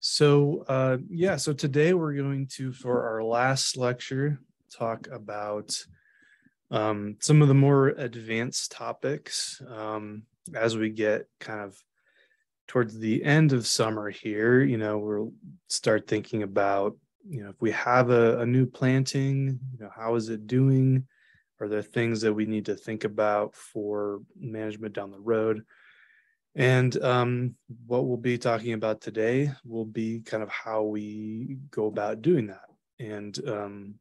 So, uh, yeah, so today we're going to, for our last lecture, talk about um, some of the more advanced topics um, as we get kind of towards the end of summer here. You know, we'll start thinking about, you know, if we have a, a new planting, you know, how is it doing? Are there things that we need to think about for management down the road? And um, what we'll be talking about today will be kind of how we go about doing that and um,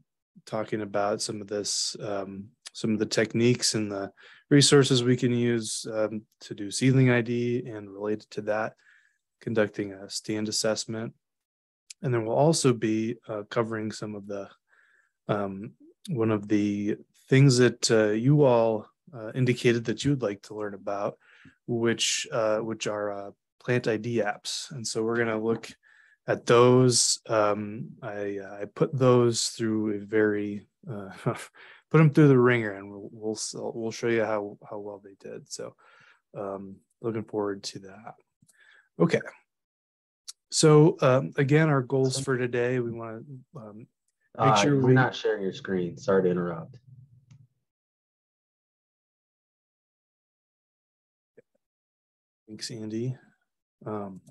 talking about some of this, um, some of the techniques and the resources we can use um, to do seedling ID and related to that, conducting a stand assessment. And then we'll also be uh, covering some of the, um, one of the things that uh, you all uh, indicated that you'd like to learn about which uh, which are uh, plant ID apps. And so we're going to look at those. Um, I, I put those through a very uh, put them through the ringer, and we'll we'll we'll show you how how well they did. So um, looking forward to that. Okay. So um, again, our goals for today, we want to um, make sure uh, we're we... not sharing your screen. Sorry to interrupt. Thanks, Andy. Um,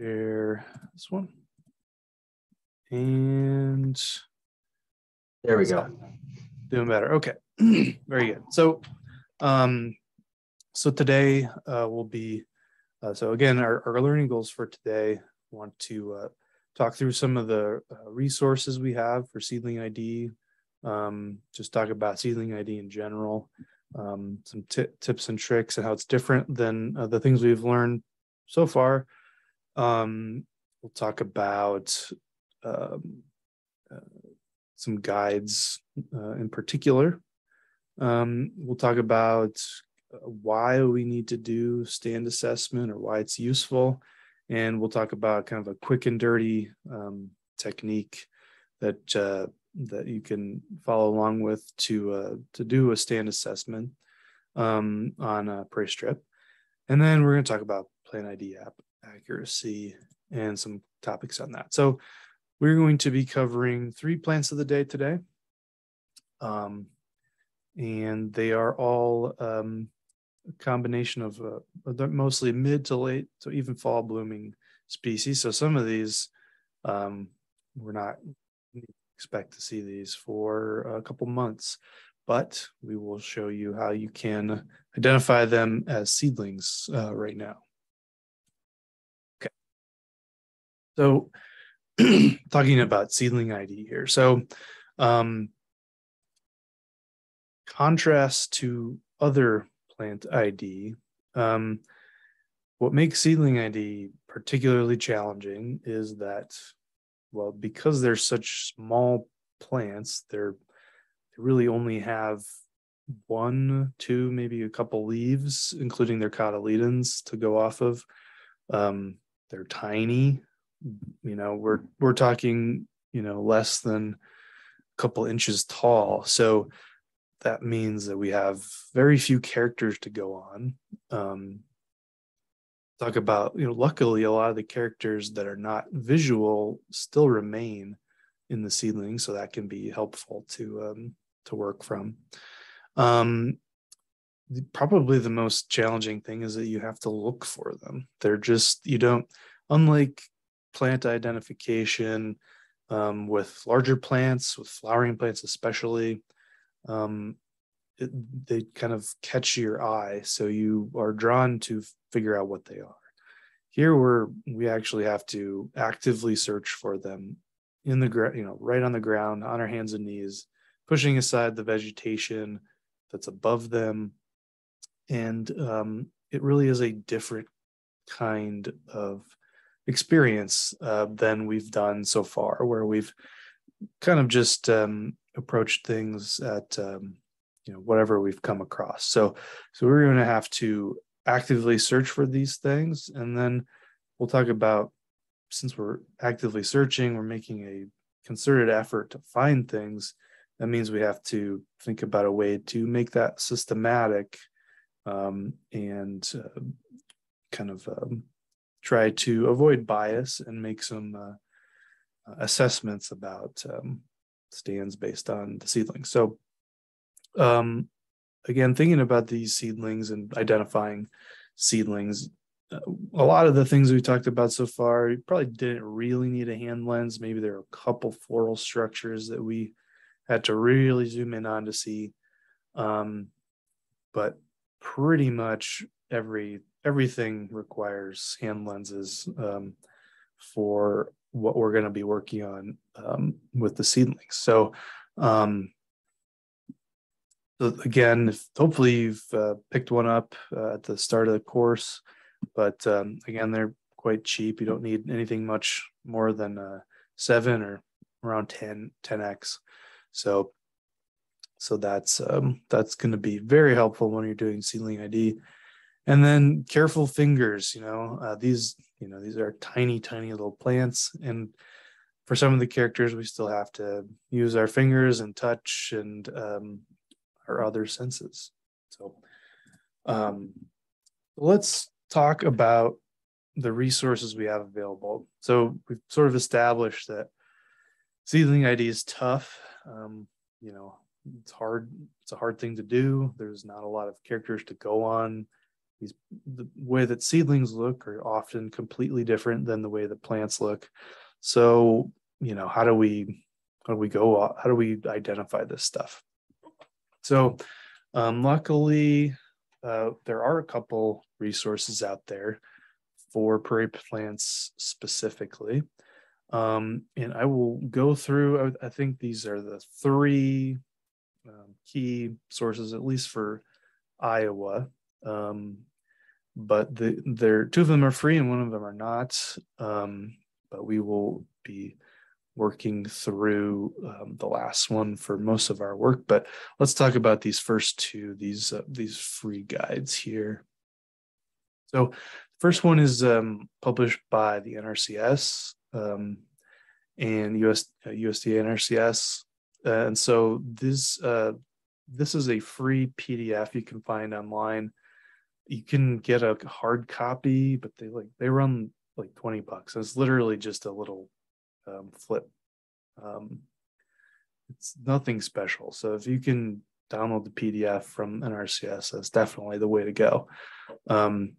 share this one. And there we go. Doing better. Okay. Very good. So, um, so today uh, will be, uh, so again, our, our learning goals for today want to uh, talk through some of the uh, resources we have for Seedling ID, um, just talk about Seedling ID in general, um, some t- tips and tricks and how it's different than uh, the things we've learned so far. Um, we'll talk about um, uh, some guides uh, in particular. Um, we'll talk about uh, why we need to do stand assessment or why it's useful. And we'll talk about kind of a quick and dirty um, technique that uh, that you can follow along with to uh, to do a stand assessment um, on a prairie strip. And then we're going to talk about plant ID app accuracy and some topics on that. So we're going to be covering three plants of the day today. Um, and they are all um, a combination of uh, mostly mid to late, so even fall blooming species. So some of these um, we're not expect to see these for a couple months, but we will show you how you can identify them as seedlings uh, right now. Okay. So talking about seedling ID here. So um, contrast to other plant ID, um, what makes seedling ID particularly challenging is that well, because they're such small plants, they're they really only have one, two, maybe a couple leaves, including their cotyledons to go off of. Um, they're tiny. You know, we're we're talking, you know, less than a couple inches tall. So that means that we have very few characters to go on. Um, talk about you know luckily a lot of the characters that are not visual still remain in the seedling so that can be helpful to um, to work from. Um, the, probably the most challenging thing is that you have to look for them. They're just you don't unlike plant identification um, with larger plants with flowering plants especially um, it, they kind of catch your eye so you are drawn to figure out what they are. Here we're we actually have to actively search for them in the ground you know right on the ground on our hands and knees pushing aside the vegetation that's above them. And um, it really is a different kind of experience uh, than we've done so far where we've kind of just um, approached things at um, you know whatever we've come across so so we're going to have to actively search for these things and then we'll talk about since we're actively searching we're making a concerted effort to find things that means we have to think about a way to make that systematic um, and uh, kind of um, try to avoid bias and make some uh, assessments about um, stands based on the seedlings. So, um, again, thinking about these seedlings and identifying seedlings, uh, a lot of the things we talked about so far, you probably didn't really need a hand lens. Maybe there are a couple floral structures that we had to really zoom in on to see. Um, but pretty much every everything requires hand lenses um, for what we're going to be working on um, with the seedlings. So, um, again, if, hopefully you've uh, picked one up uh, at the start of the course, but um, again, they're quite cheap. You don't need anything much more than uh, seven or around 10, 10x. So, so that's um, that's going to be very helpful when you're doing seedling ID and then careful fingers you know uh, these you know these are tiny tiny little plants and for some of the characters we still have to use our fingers and touch and um, our other senses. So um, let's talk about the resources we have available. So we've sort of established that seedling id is tough. Um, you know it's hard it's a hard thing to do. There's not a lot of characters to go on. These the way that seedlings look are often completely different than the way that plants look. So you know how do we how do we go how do we identify this stuff so um, luckily uh, there are a couple resources out there for prairie plants specifically um, and i will go through I, I think these are the three um, key sources at least for iowa um, but the two of them are free and one of them are not. Um, but we will be working through um, the last one for most of our work. But let's talk about these first two these uh, these free guides here. So first one is um, published by the NRCS um, and US uh, USDA NRCS, and so this uh, this is a free PDF you can find online you can get a hard copy, but they like they run like 20 bucks. It's literally just a little um, flip. Um, it's nothing special. So if you can download the PDF from NRCS, that's definitely the way to go. Um,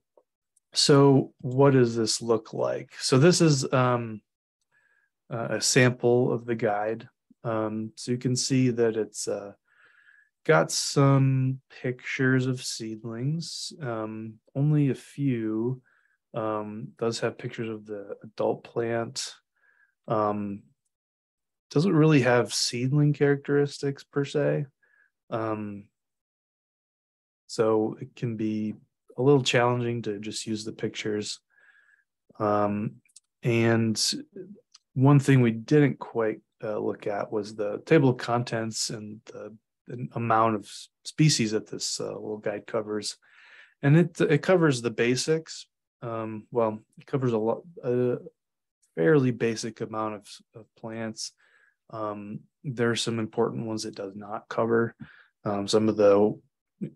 so what does this look like? So this is um, a sample of the guide. Um, so you can see that it's uh, got some pictures of seedlings. Um, only a few. Um, does have pictures of the adult plant. Um, doesn't really have seedling characteristics per se. Um, so it can be a little challenging to just use the pictures. Um, and one thing we didn't quite uh, look at was the table of contents and the the amount of species that this uh, little guide covers, and it it covers the basics. Um, well, it covers a lot, a fairly basic amount of, of plants. Um, there are some important ones it does not cover. Um, some of the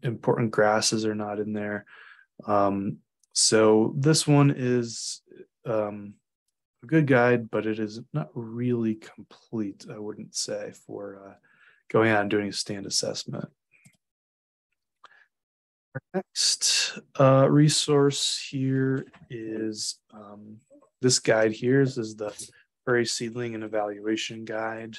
important grasses are not in there. Um, so this one is um, a good guide, but it is not really complete. I wouldn't say for uh, going out and doing a stand assessment. Our next uh, resource here is um, this guide here. This is the Prairie Seedling and Evaluation Guide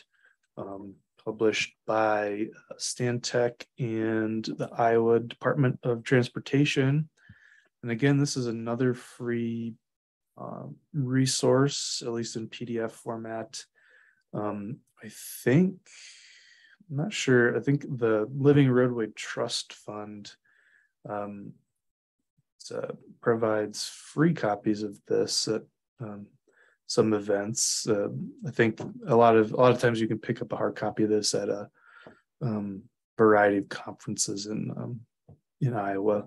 um, published by uh, Stantec and the Iowa Department of Transportation. And again, this is another free uh, resource, at least in PDF format. Um, I think I'm not sure. I think the Living Roadway Trust Fund um, uh, provides free copies of this um, some events. Uh, I think a lot of a lot of times you can pick up a hard copy of this at a um, variety of conferences in um, in Iowa.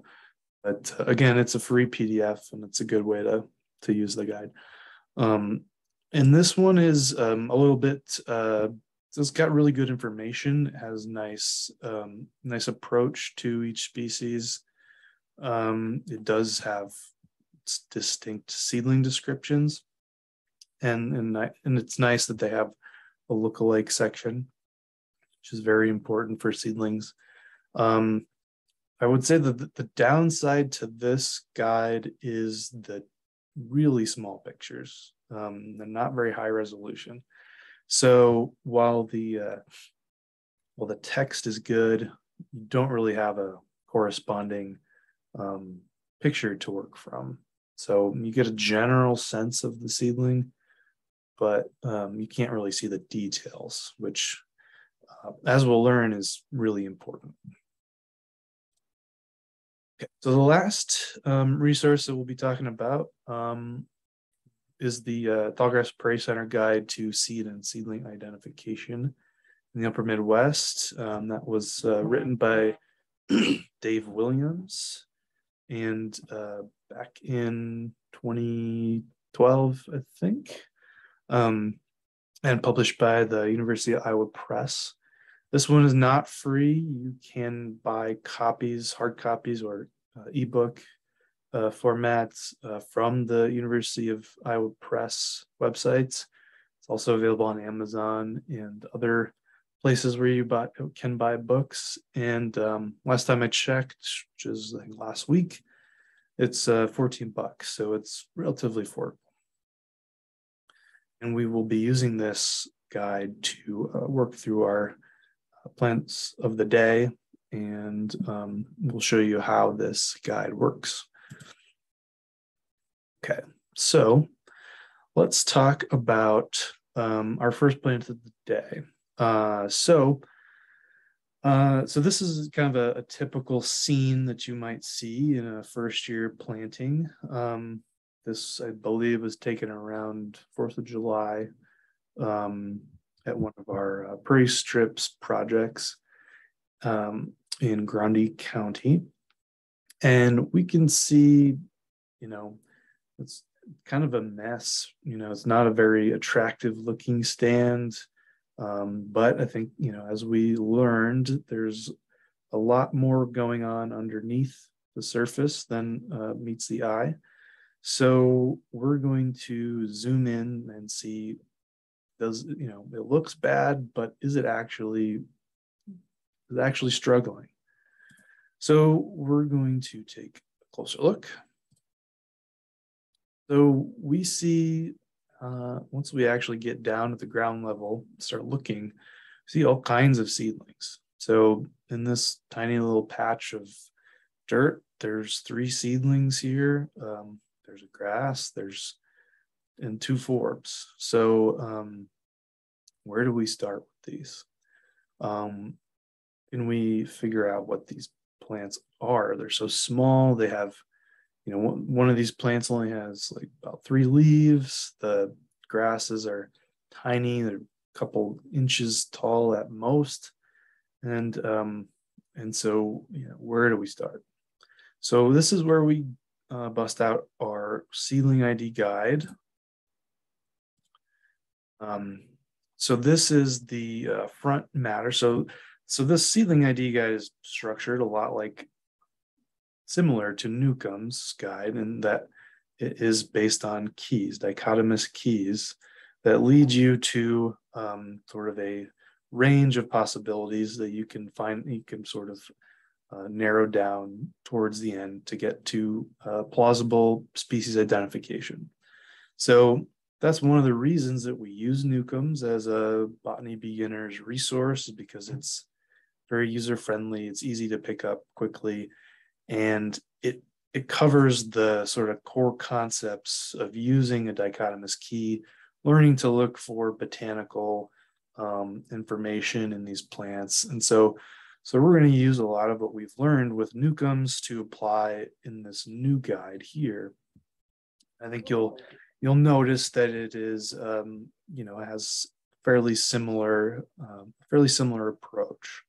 But uh, again, it's a free PDF and it's a good way to to use the guide. Um, and this one is um, a little bit uh, it's got really good information has nice um, nice approach to each species it does have distinct seedling descriptions. And, and, and it's nice that they have a lookalike section, which is very important for seedlings. Um, I would say that the, the downside to this guide is the really small pictures. Um, they're not very high resolution. So while the uh, while the text is good, you don't really have a corresponding um, picture to work from. So you get a general sense of the seedling, but um, you can't really see the details, which, uh, as we'll learn, is really important. Okay, so the last um, resource that we'll be talking about um, is the uh, Tallgrass Prairie Center Guide to Seed and Seedling Identification in the Upper Midwest. Um, that was uh, written by Dave Williams and uh, back in 2012, I think, um, and published by the University of Iowa Press. This one is not free. You can buy copies, hard copies, or uh, ebook uh, formats uh, from the University of Iowa Press websites. It's also available on Amazon and other places where you buy, can buy books. And um, last time I checked, which is like last week, it's uh, 14 bucks. So it's relatively affordable. And we will be using this guide to uh, work through our uh, plants of the day. And um, we'll show you how this guide works. Okay, so let's talk about um, our first plant of the day. Uh, so, uh, so this is kind of a, a, typical scene that you might see in a first year planting. Um, this, I believe, was taken around Fourth of July um, at one of our uh, prairie strips projects um, in Grundy County, and we can see, you know, it's kind of a mess. You know, it's not a very attractive looking stand. Um, but I think, you know, as we learned, there's a lot more going on underneath the surface than uh, meets the eye. So we're going to zoom in and see does, you know, it looks bad, but is it actually, is actually struggling? So we're going to take a closer look. So we see uh, once we actually get down to the ground level, start looking, see all kinds of seedlings. So in this tiny little patch of dirt, there's three seedlings here. Um, there's a grass, there's and two forbs. So um, where do we start with these? Um, can we figure out what these plants are? They're so small. They have you know one of these plants only has like about three leaves. The grasses are tiny they're a couple inches tall at most. And um and so you know where do we start? So this is where we uh, bust out our seedling id guide. Um so this is the uh, front matter. So so this seedling id guide is structured a lot like similar to Newcomb's guide in that it is based on keys, dichotomous keys that lead you to um, sort of a range of possibilities that you can find, you can sort of uh, narrow down towards the end to get to uh, plausible species identification. So that's one of the reasons that we use Newcomb's as a botany beginner's resource because it's very user friendly, it's easy to pick up quickly, and it it covers the sort of core concepts of using a dichotomous key, learning to look for botanical um, information in these plants, and so so we're going to use a lot of what we've learned with Newcomb's to apply in this new guide here. I think you'll you'll notice that it is um, you know has fairly similar um, fairly similar approach.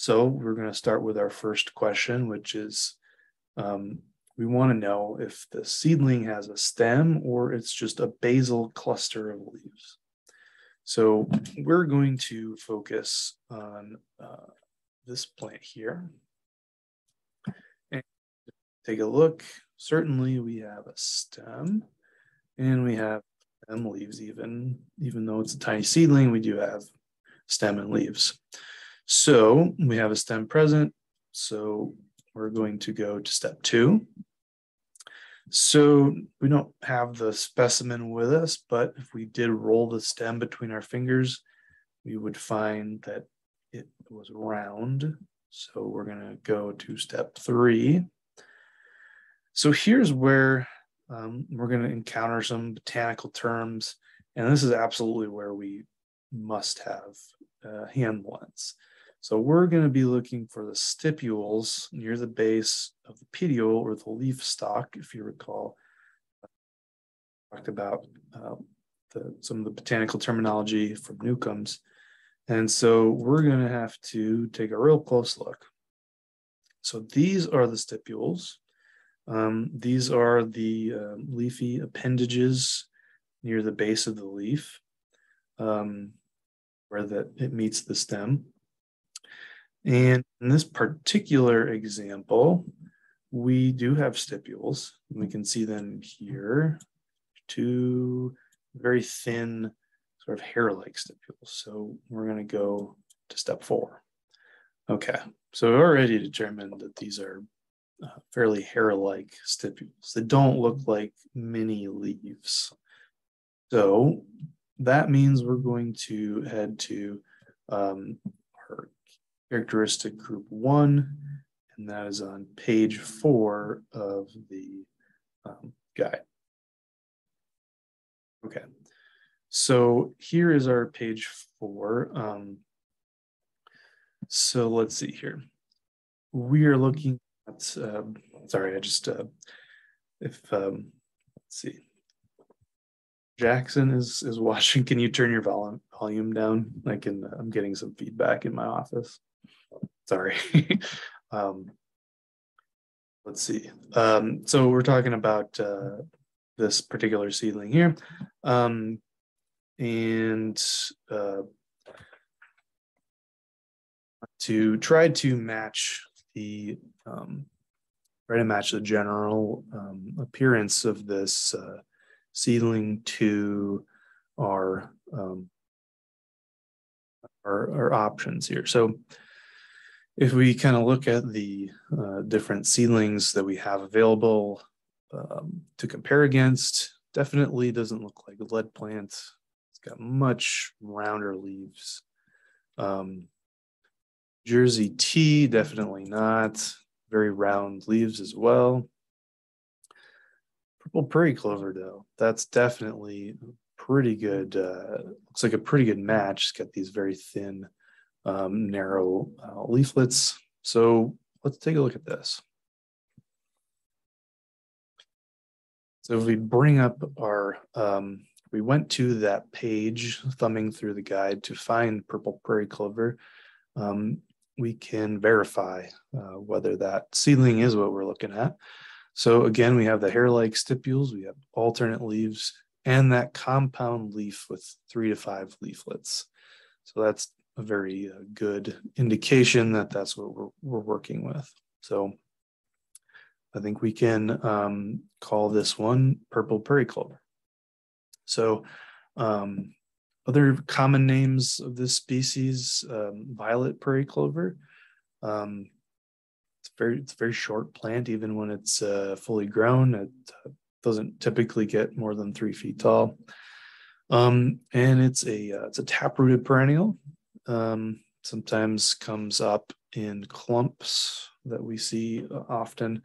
So we're going to start with our first question, which is um, we want to know if the seedling has a stem or it's just a basal cluster of leaves. So we're going to focus on uh, this plant here. And take a look. certainly we have a stem and we have stem leaves even, even though it's a tiny seedling, we do have stem and leaves. So we have a stem present. So we're going to go to step two. So we don't have the specimen with us, but if we did roll the stem between our fingers, we would find that it was round. So we're going to go to step three. So here's where um, we're going to encounter some botanical terms, and this is absolutely where we must have uh, hand lens. So we're going to be looking for the stipules near the base of the petiole or the leaf stalk, if you recall. Talked about uh, the, some of the botanical terminology from Newcomb's. And so we're going to have to take a real close look. So these are the stipules. Um, these are the uh, leafy appendages near the base of the leaf um, where that it meets the stem. And in this particular example, we do have stipules. We can see them here, two very thin sort of hair-like stipules. So we're going to go to step four. Okay, so we've already determined that these are uh, fairly hair-like stipules. They don't look like mini leaves. So that means we're going to head to um, characteristic group one, and that is on page four of the um, guide. Okay, so here is our page four. Um, so let's see here. We are looking at, uh, sorry, I just, uh, if, um, let's see. Jackson is is watching. Can you turn your volume volume down? I can. I'm getting some feedback in my office. Sorry. um, let's see. Um, so we're talking about uh, this particular seedling here, um, and uh, to try to match the um, try to match the general um, appearance of this. Uh, seedling to our, um, our, our options here. So if we kind of look at the uh, different seedlings that we have available um, to compare against, definitely doesn't look like a lead plant. It's got much rounder leaves. Um, Jersey tea, definitely not. Very round leaves as well. Purple prairie clover, though, that's definitely pretty good. Uh, looks like a pretty good match. It's got these very thin, um, narrow uh, leaflets. So let's take a look at this. So if we bring up our, um, we went to that page, thumbing through the guide to find purple prairie clover. Um, we can verify uh, whether that seedling is what we're looking at. So again, we have the hair-like stipules, we have alternate leaves, and that compound leaf with three to five leaflets. So that's a very uh, good indication that that's what we're, we're working with. So I think we can um, call this one purple prairie clover. So um, other common names of this species, um, violet prairie clover. Um, very it's a very short plant even when it's uh, fully grown it uh, doesn't typically get more than three feet tall um, and it's a uh, it's a taprooted perennial um, sometimes comes up in clumps that we see uh, often.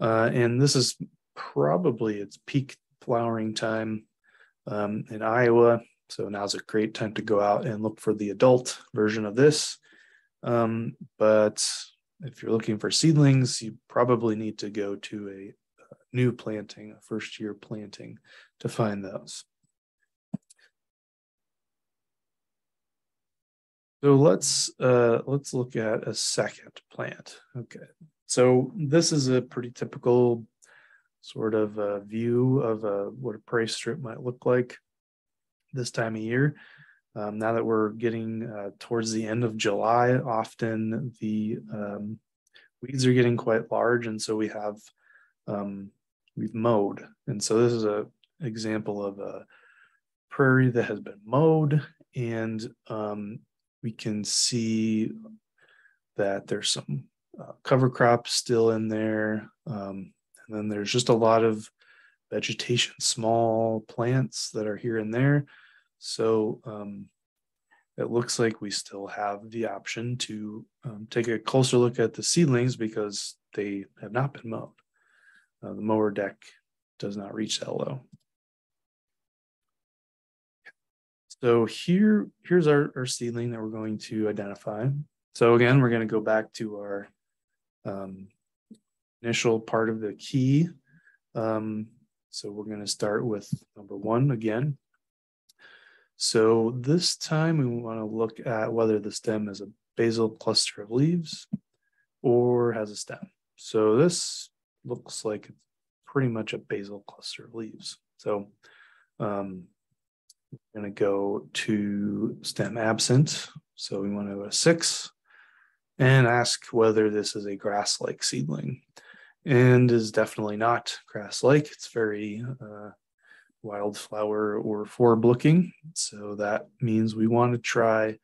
Uh, and this is probably its peak flowering time um, in Iowa. So now's a great time to go out and look for the adult version of this. Um, but if you're looking for seedlings, you probably need to go to a new planting, a first year planting to find those. So let's uh, let's look at a second plant. Okay, so this is a pretty typical sort of uh, view of uh, what a prairie strip might look like this time of year. Um, now that we're getting uh, towards the end of July, often the um, weeds are getting quite large, and so we have um, we've mowed. And so this is a example of a prairie that has been mowed and um, we can see that there's some uh, cover crops still in there. Um, and then there's just a lot of vegetation, small plants that are here and there. So um, it looks like we still have the option to um, take a closer look at the seedlings because they have not been mowed. Uh, the mower deck does not reach that low. So here, here's our, our seedling that we're going to identify. So again, we're going to go back to our um, initial part of the key. Um, so we're going to start with number one again. So this time we want to look at whether the stem is a basal cluster of leaves or has a stem. So this looks like it's pretty much a basal cluster of leaves. So um, we're going to go to stem absent. So we want to go to six and ask whether this is a grass-like seedling and is definitely not grass-like. It's very uh, wildflower or forb looking. So that means we want to try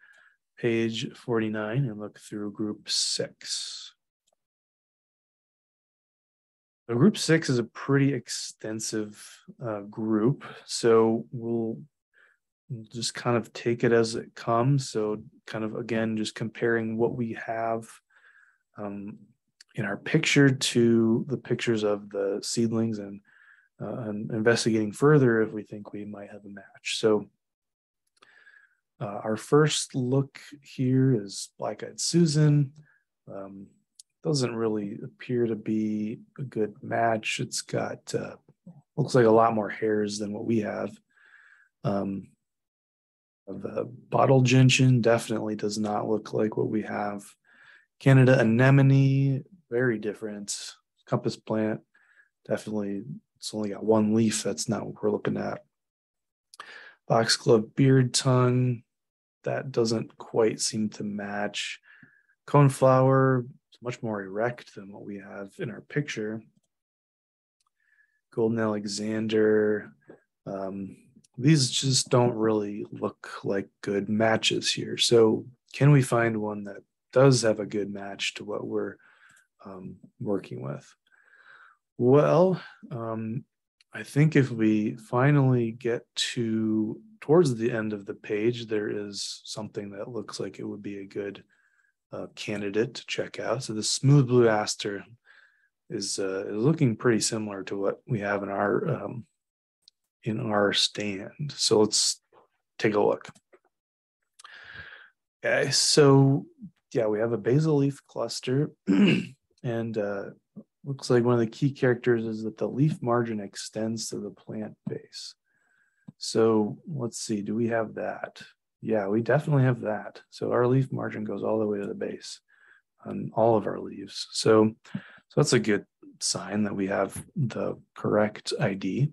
page 49 and look through group six. So group six is a pretty extensive uh, group. So we'll just kind of take it as it comes. So kind of again, just comparing what we have um, in our picture to the pictures of the seedlings and, uh, and investigating further if we think we might have a match. So uh, our first look here is Black-Eyed Susan. Um, doesn't really appear to be a good match. It's got uh, looks like a lot more hairs than what we have. Um, the bottle gentian definitely does not look like what we have. Canada anemone, very different. Compass plant, definitely, it's only got one leaf. That's not what we're looking at. Foxglove beard tongue, that doesn't quite seem to match. Coneflower, it's much more erect than what we have in our picture. Golden Alexander, um, these just don't really look like good matches here. So can we find one that does have a good match to what we're um, working with? Well, um, I think if we finally get to towards the end of the page, there is something that looks like it would be a good uh, candidate to check out. So the smooth blue aster is, uh, is looking pretty similar to what we have in our um, in our stand. So let's take a look. Okay, so yeah, we have a basal leaf cluster and uh, looks like one of the key characters is that the leaf margin extends to the plant base. So let's see, do we have that? Yeah, we definitely have that. So our leaf margin goes all the way to the base on all of our leaves. So, so that's a good sign that we have the correct ID.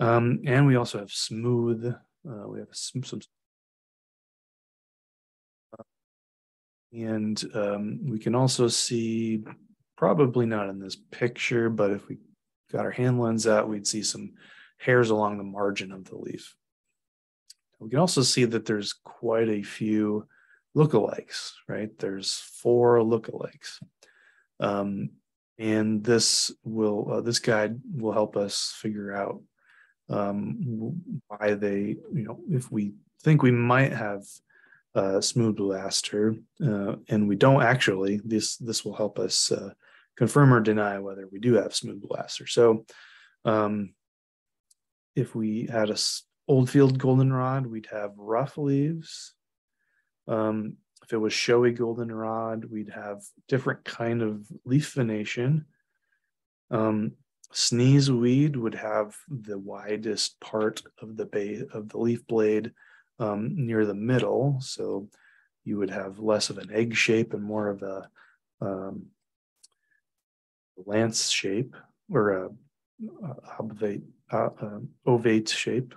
Um, and we also have smooth, uh, we have some, some and um, we can also see, probably not in this picture, but if we got our hand lens out, we'd see some hairs along the margin of the leaf. We can also see that there's quite a few lookalikes, right? There's four lookalikes. Um, and this will, uh, this guide will help us figure out um, why they, you know, if we think we might have uh, smooth blue aster uh, and we don't actually, this this will help us uh, confirm or deny whether we do have smooth blue aster. So um, if we had a old field goldenrod, we'd have rough leaves. Um, if it was showy goldenrod, we'd have different kind of leaf venation. Um, Sneezeweed would have the widest part of the base of the leaf blade um, near the middle, so you would have less of an egg shape and more of a um, lance shape or a, a obovate, uh, ovate shape.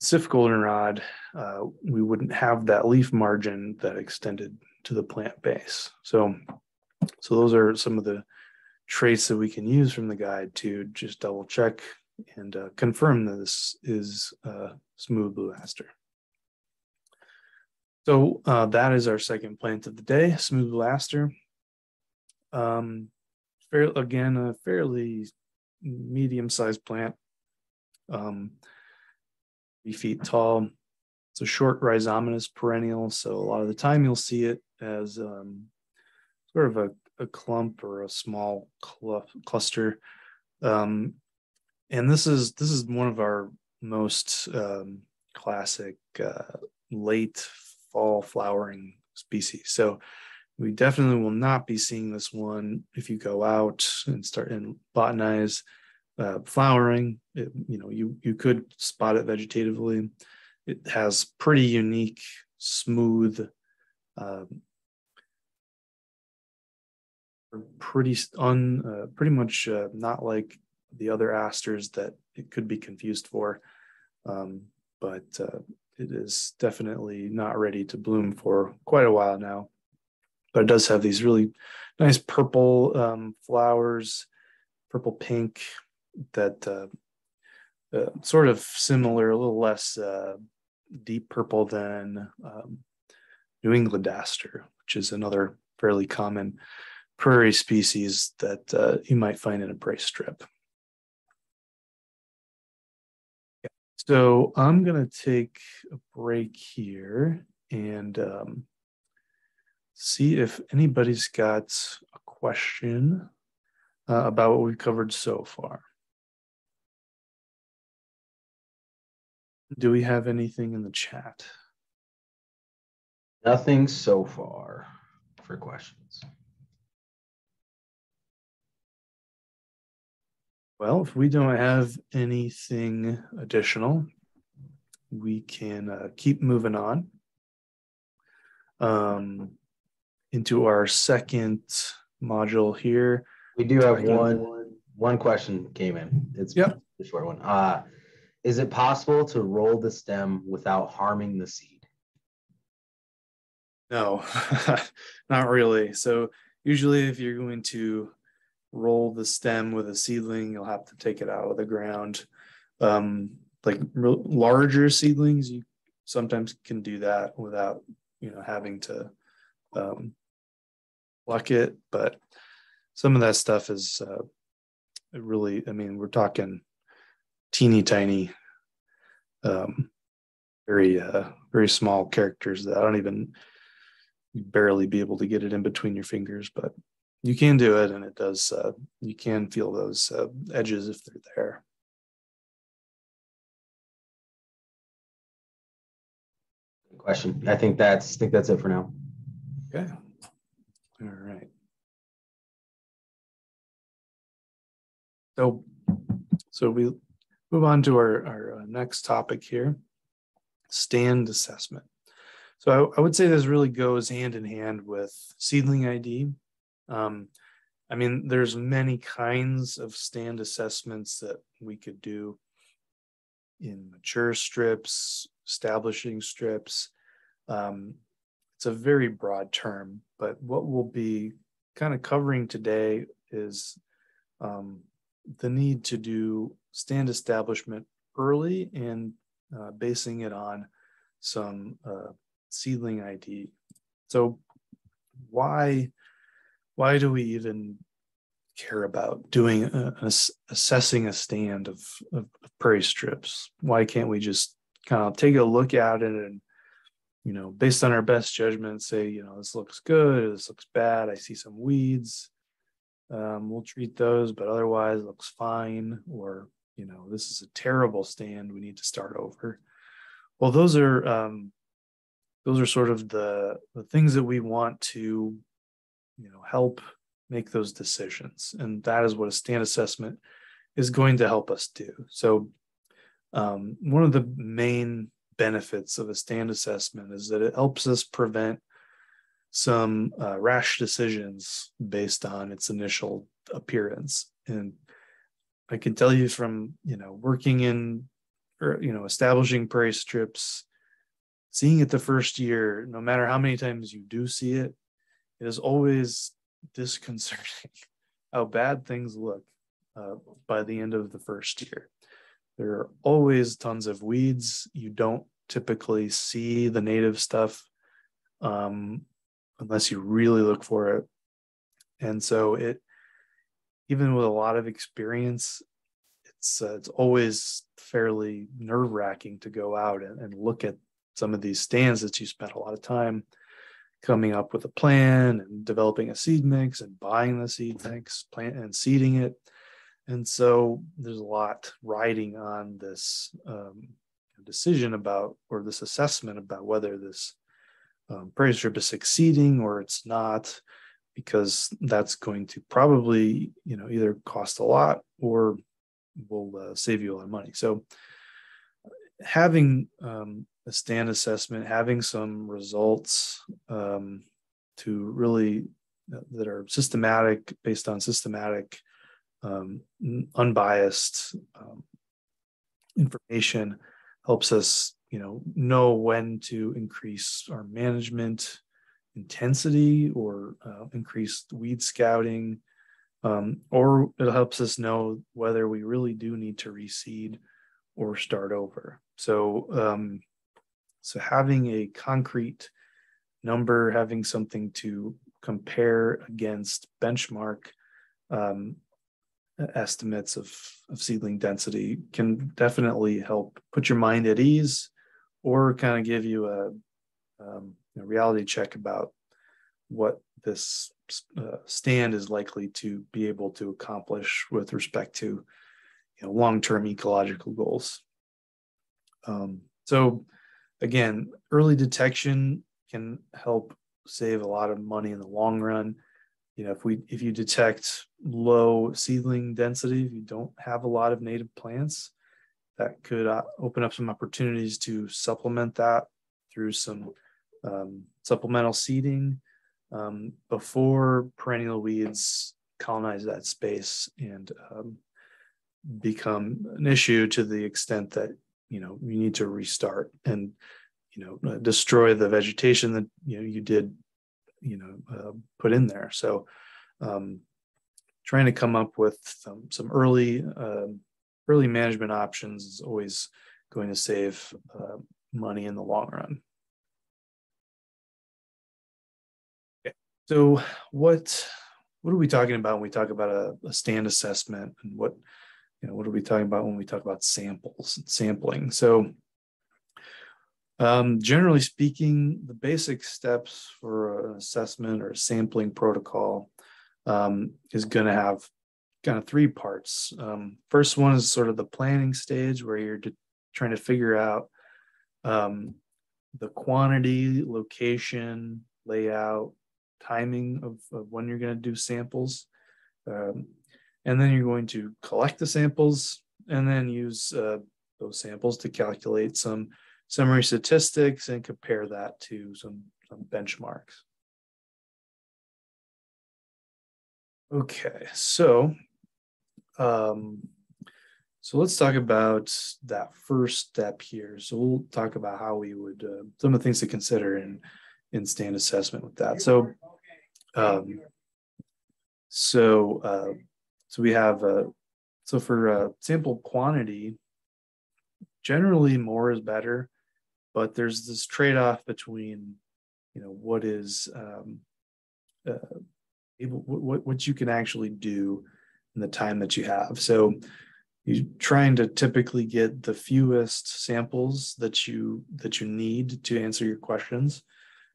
Stiff goldenrod, uh, we wouldn't have that leaf margin that extended to the plant base. So so those are some of the traits that we can use from the guide to just double check and uh, confirm that this is smooth blue aster. So uh, that is our second plant of the day, smooth blue aster. Um, fair, again, a fairly medium-sized plant, um, three feet tall. It's a short rhizomatous perennial, so a lot of the time you'll see it as um, sort of a, a, clump or a small cl cluster. Um, and this is this is one of our most um, classic uh, late fall flowering species. So we definitely will not be seeing this one if you go out and start and botanize uh, flowering. It, you know, you you could spot it vegetatively. It has pretty unique, smooth, um, pretty un, uh, pretty much uh, not like the other asters that it could be confused for. Um, but uh, it is definitely not ready to bloom for quite a while now. But it does have these really nice purple um, flowers, purple pink, that uh, uh, sort of similar, a little less uh, deep purple than um, New England aster, which is another fairly common prairie species that uh, you might find in a prairie strip. So I'm going to take a break here and um, see if anybody's got a question uh, about what we've covered so far. Do we have anything in the chat? Nothing so far for questions. Well, if we don't have anything additional, we can uh, keep moving on um, into our second module here. We do have one one question came in. It's yep. a short one. Uh, is it possible to roll the stem without harming the seed? No, not really. So usually if you're going to roll the stem with a seedling, you'll have to take it out of the ground. Um, like larger seedlings, you sometimes can do that without, you know, having to um, pluck it. But some of that stuff is uh, really, I mean, we're talking teeny tiny, um, very, uh, very small characters that I don't even barely be able to get it in between your fingers, but you can do it and it does uh, you can feel those uh, edges if they're there. Good question. I think that's I think that's it for now. Okay. All right. So so we move on to our, our uh, next topic here stand assessment. So I, I would say this really goes hand in hand with seedling id um, I mean, there's many kinds of stand assessments that we could do in mature strips, establishing strips. Um, it's a very broad term, but what we'll be kind of covering today is um, the need to do stand establishment early and uh, basing it on some uh, seedling ID. So, why why do we even care about doing a, a, assessing a stand of, of, prairie strips? Why can't we just kind of take a look at it and you know, based on our best judgment, say, you know, this looks good, this looks bad. I see some weeds. Um, we'll treat those, but otherwise looks fine. Or, you know, this is a terrible stand. We need to start over. Well, those are um, those are sort of the the things that we want to you know help make those decisions. And that is what a stand assessment is going to help us do. So um, one of the main benefits of a stand assessment is that it helps us prevent some uh, rash decisions based on its initial appearance. And i can tell you from you know working in or you know establishing prairie strips seeing it the first year no matter how many times you do see it it is always disconcerting. how bad things look uh, by the end of the first year. There are always tons of weeds. You don't typically see the native stuff um, unless you really look for it. And so it, even with a lot of experience, it's uh, it's always fairly nerve wracking to go out and, and look at some of these stands that you spent a lot of time coming up with a plan and developing a seed mix and buying the seed mix, plant and seeding it. And so there's a lot riding on this um, decision about, or this assessment about whether this um, prairie strip is succeeding or it's not, because that's going to probably, you know, either cost a lot or will uh, save you a lot of money. So having um, a stand assessment, having some results um, to really uh, that are systematic, based on systematic, um, unbiased um, information, helps us, you know, know when to increase our management intensity or uh, increase weed scouting, um, or it helps us know whether we really do need to reseed or start over. So um, so having a concrete number, having something to compare against benchmark um, estimates of, of seedling density can definitely help put your mind at ease or kind of give you a, um, a reality check about what this uh, stand is likely to be able to accomplish with respect to you know, long-term ecological goals. Um, so again, early detection can help save a lot of money in the long run. You know, if we if you detect low seedling density, if you don't have a lot of native plants, that could uh, open up some opportunities to supplement that through some um, supplemental seeding um, before perennial weeds colonize that space and um, become an issue to the extent that you know you need to restart and you know uh, destroy the vegetation that you know you did you know uh, put in there. So um, trying to come up with some, some early uh, early management options is always going to save uh, money in the long run. So what what are we talking about when we talk about a, a stand assessment and what you know, what are we talking about when we talk about samples and sampling? So um, generally speaking, the basic steps for an assessment or sampling protocol um, is going to have kind of three parts. Um, first one is sort of the planning stage where you're trying to figure out um, the quantity, location, layout, timing of, of when you're going to do samples. Um, and then you're going to collect the samples and then use uh, those samples to calculate some summary statistics and compare that to some, some benchmarks. Okay, so um, so let's talk about that first step here. So we'll talk about how we would uh, some of the things to consider in in stand assessment with that. So um, so uh, so we have uh, so for uh, sample quantity, generally more is better, but there's this trade-off between, you know, what is um, uh, able, what what you can actually do in the time that you have. So you're trying to typically get the fewest samples that you that you need to answer your questions.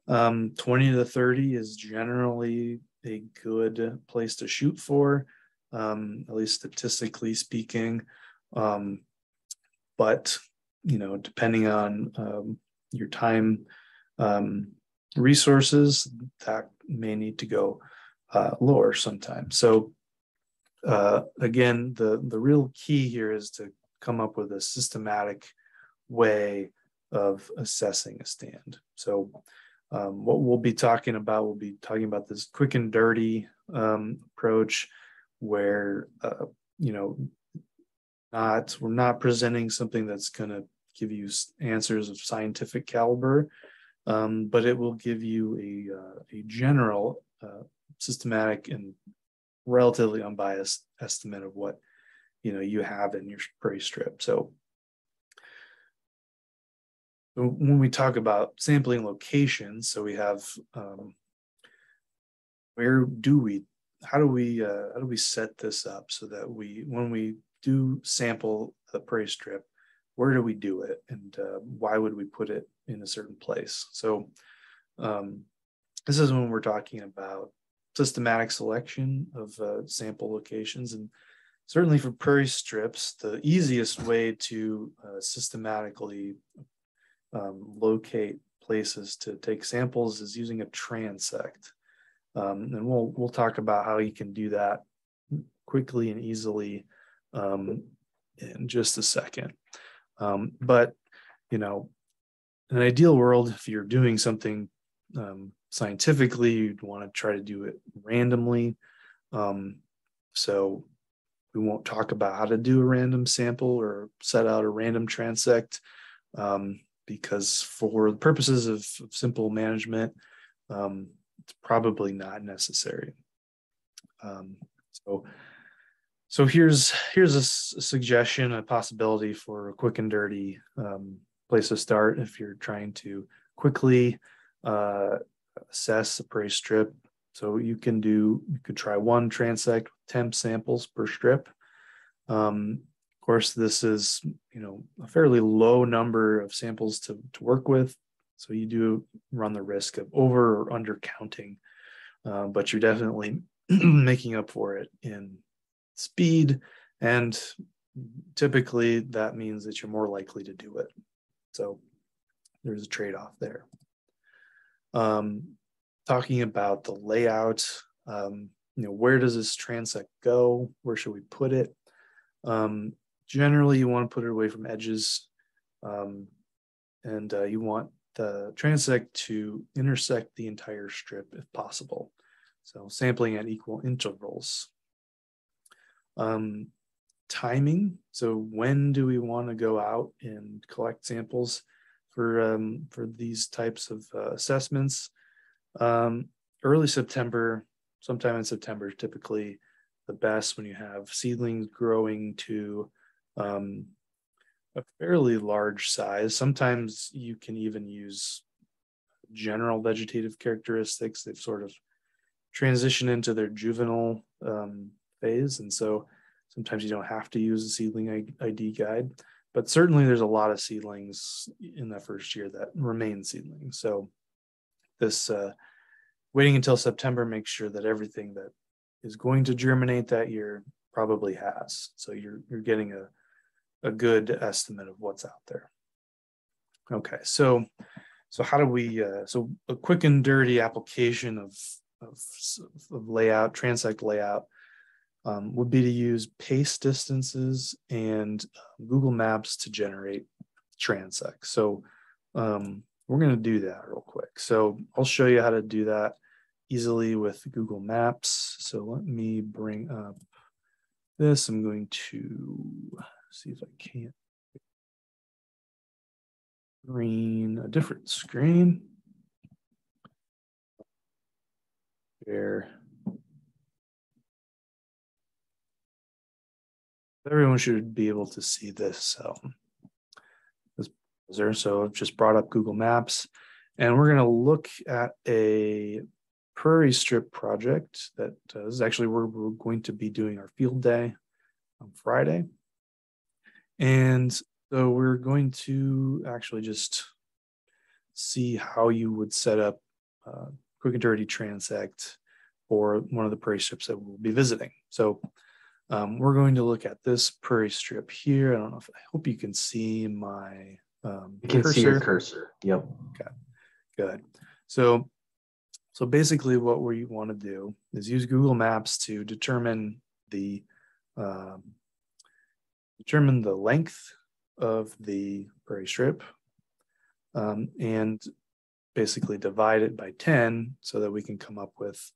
Um, 20 to 30 is generally a good place to shoot for um, at least statistically speaking. Um, but you know, depending on um, your time um, resources, that may need to go uh, lower sometimes. So uh, again, the the real key here is to come up with a systematic way of assessing a stand. So um, what we'll be talking about, we'll be talking about this quick and dirty um, approach where uh, you know not we're not presenting something that's going to give you answers of scientific caliber um, but it will give you a, uh, a general uh, systematic and relatively unbiased estimate of what you know you have in your prairie strip. So when we talk about sampling locations, so we have um, where do we, how do we, uh, how do we set this up so that we, when we do sample the prairie strip, where do we do it, and uh, why would we put it in a certain place? So um, this is when we're talking about systematic selection of uh, sample locations and certainly for prairie strips the easiest way to uh, systematically um, locate places to take samples is using a transect. Um, and we'll we'll talk about how you can do that quickly and easily um, in just a second. Um, but you know, in an ideal world, if you're doing something um, scientifically, you'd want to try to do it randomly. Um, so we won't talk about how to do a random sample or set out a random transect. Um, because for the purposes of, of simple management, um, it's probably not necessary. Um, so, so here's here's a, suggestion, a possibility for a quick and dirty um, place to start if you're trying to quickly uh, assess a prairie strip. So you can do you could try one transect with temp samples per strip. Um, course, this is you know a fairly low number of samples to, to work with, so you do run the risk of over or under counting, uh, but you're definitely making up for it in speed, and typically that means that you're more likely to do it. So there's a trade-off there. Um, talking about the layout, um, you know, where does this transect go? Where should we put it? Um, generally you want to put it away from edges um, and uh, you want the transect to intersect the entire strip if possible. So sampling at equal intervals. Um, timing. So when do we want to go out and collect samples for um, for these types of uh, assessments? Um, early September, sometime in September, typically the best when you have seedlings growing to um, a fairly large size. Sometimes you can even use general vegetative characteristics. They've sort of transitioned into their juvenile um, phase. And so sometimes you don't have to use a seedling ID guide, but certainly there's a lot of seedlings in that first year that remain seedlings. So this uh, waiting until September makes sure that everything that is going to germinate that year probably has. So you're you're getting a a good estimate of what's out there. Okay, so so how do we uh, so a quick and dirty application of of, of layout transect layout um, would be to use pace distances and uh, Google Maps to generate transects. So um, we're going to do that real quick. So I'll show you how to do that easily with Google Maps. So let me bring up this. I'm going to see if I can't screen a different screen. There. Everyone should be able to see this. So, this browser. So I've just brought up Google Maps, and we're going to look at a prairie strip project that uh, is actually where we're going to be doing our field day on Friday. And so we're going to actually just see how you would set up uh, quick and dirty transect for one of the prairie strips that we'll be visiting. So um, we're going to look at this prairie strip here. I don't know if I hope you can see my um, you can cursor. see your cursor. Yep. Okay. Good. So so basically what we want to do is use Google Maps to determine the um, determine the length of the prairie strip um, and basically divide it by 10 so that we can come up with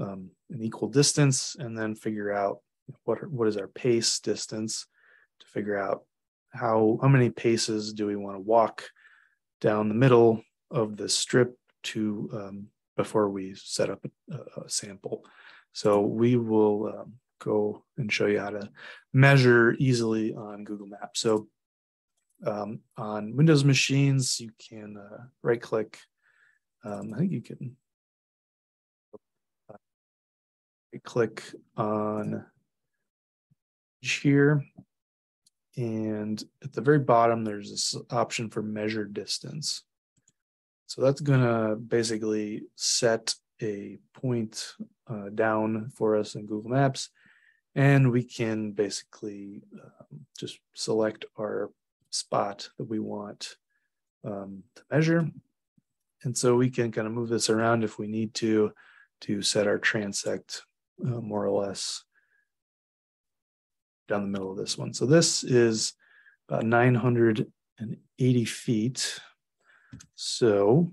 um, an equal distance and then figure out what, what is our pace distance to figure out how, how many paces do we want to walk down the middle of the strip to um, before we set up a, a sample. So we will um, go and show you how to measure easily on Google Maps. So um, on Windows machines, you can uh, right click. Um, I think you can right click on here. And at the very bottom, there's this option for measure distance. So that's going to basically set a point uh, down for us in Google Maps. And we can basically um, just select our spot that we want um, to measure. And so we can kind of move this around if we need to, to set our transect uh, more or less down the middle of this one. So this is about 980 feet. So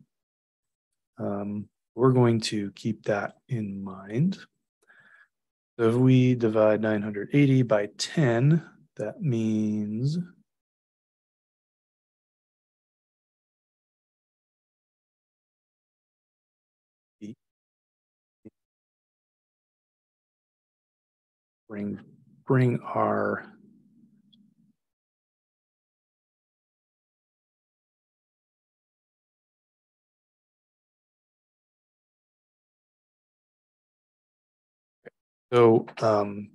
um, we're going to keep that in mind. So if we divide 980 by 10, that means bring bring our So, um,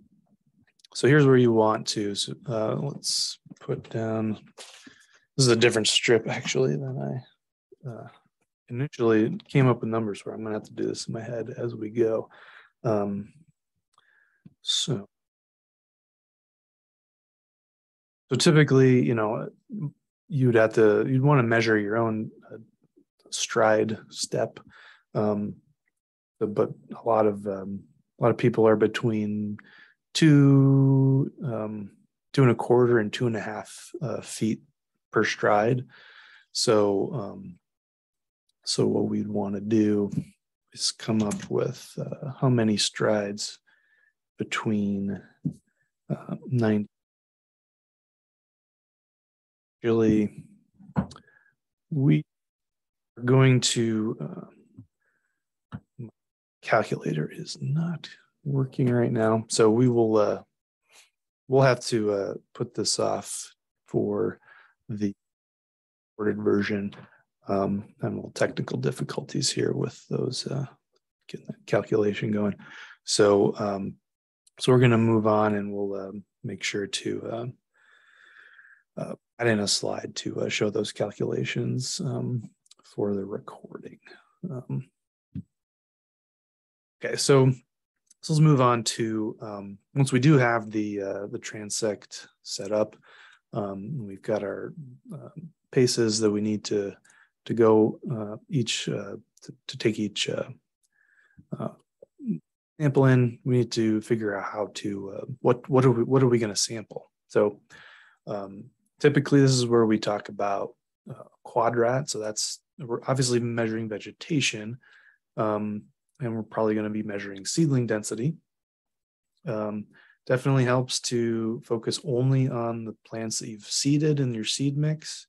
so here's where you want to, so, uh, let's put down, this is a different strip actually than I, uh, initially came up with numbers where I'm gonna have to do this in my head as we go. Um, so, so typically, you know, you'd have to, you'd want to measure your own uh, stride step. Um, but, a lot of, um, a lot of people are between two um, two and a quarter and two and a half uh, feet per stride. So um, so what we'd want to do is come up with uh, how many strides between uh, nine. Really, we are going to uh, calculator is not working right now. So we will uh, we'll have to uh, put this off for the recorded version. Um, and little technical difficulties here with those uh, getting the calculation going. So um, so we're going to move on and we'll uh, make sure to uh, uh, add in a slide to uh, show those calculations um, for the recording. Okay, so, so let's move on to um, once we do have the uh, the transect set up, um, we've got our uh, paces that we need to to go uh, each uh, to, to, take each uh, uh, sample in. We need to figure out how to what what are we what are we going to sample. So um, typically, this is where we talk about quadrat. So that's we're obviously measuring vegetation. Um, and we're probably going to be measuring seedling density. Um, definitely helps to focus only on the plants that you've seeded in your seed mix,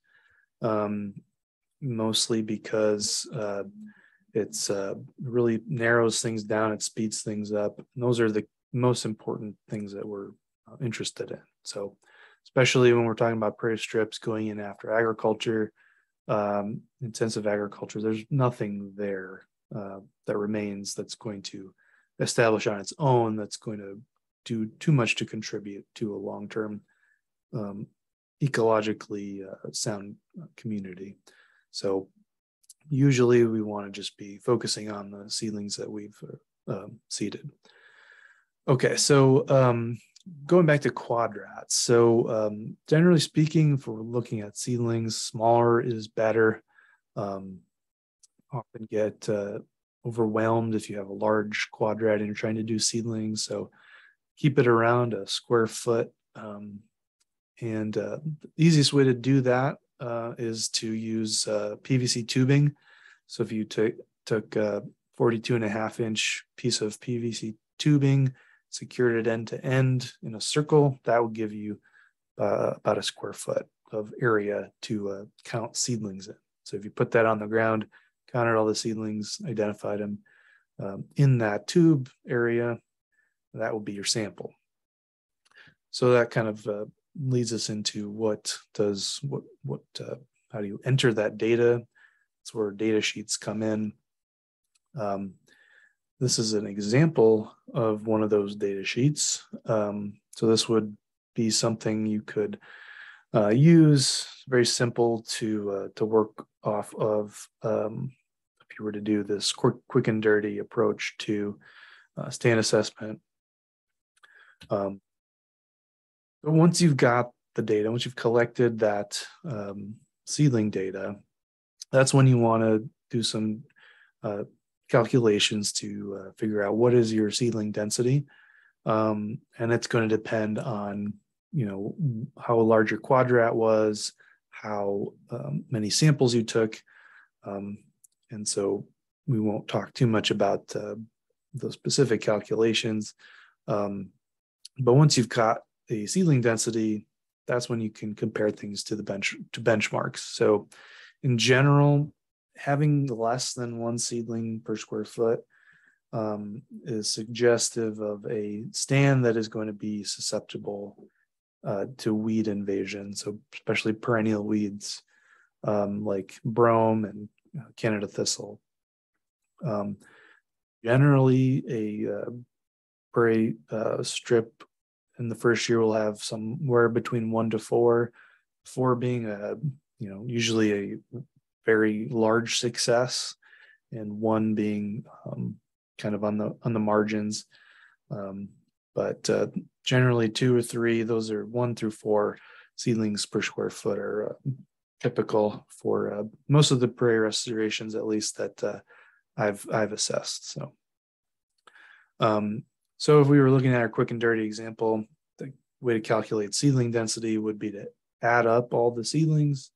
um, mostly because uh, it's uh, really narrows things down, it speeds things up. And those are the most important things that we're uh, interested in. So, especially when we're talking about prairie strips going in after agriculture, um, intensive agriculture, there's nothing there uh, that remains that's going to establish on its own that's going to do too much to contribute to a long-term um, ecologically uh, sound community. So usually we want to just be focusing on the seedlings that we've uh, um, seeded. Okay so um, going back to quadrats. So um, generally speaking for looking at seedlings smaller is better. Um, often get uh, overwhelmed if you have a large quadrat and you're trying to do seedlings. So keep it around a square foot. Um, and uh, the easiest way to do that uh, is to use uh, PVC tubing. So if you t- took a 42 and a half inch piece of PVC tubing, secured it end to end in a circle, that will give you uh, about a square foot of area to count seedlings in. So if you put that on the ground, counted all the seedlings, identified them um, in that tube area, that will be your sample. So that kind of uh, leads us into what does what what uh, how do you enter that data? That's where data sheets come in. Um, this is an example of one of those data sheets. Um, so this would be something you could uh, use, very simple to uh, to work off of. Um, if you were to do this quick, quick and dirty approach to uh, stand assessment. Um, but once you've got the data, once you've collected that um, seedling data, that's when you want to do some uh, calculations to uh, figure out what is your seedling density. Um, and it's going to depend on, you know, how large your quadrat was, how um, many samples you took. Um, and so we won't talk too much about uh, the specific calculations. Um, but once you've got a seedling density, that's when you can compare things to the bench to benchmarks. So in general, having less than one seedling per square foot um, is suggestive of a stand that is going to be susceptible uh, to weed invasion. So especially perennial weeds um, like brome and Canada thistle. Um, generally, a uh, prairie uh, strip in the first year will have somewhere between one to four, four being a you know usually a very large success, and one being um, kind of on the on the margins. Um, but uh, generally, two or three, those are one through four seedlings per square foot are uh, typical for uh, most of the prairie restorations, at least that uh, I've I've assessed. So, um, so if we were looking at our quick and dirty example, the way to calculate seedling density would be to add up all the seedlings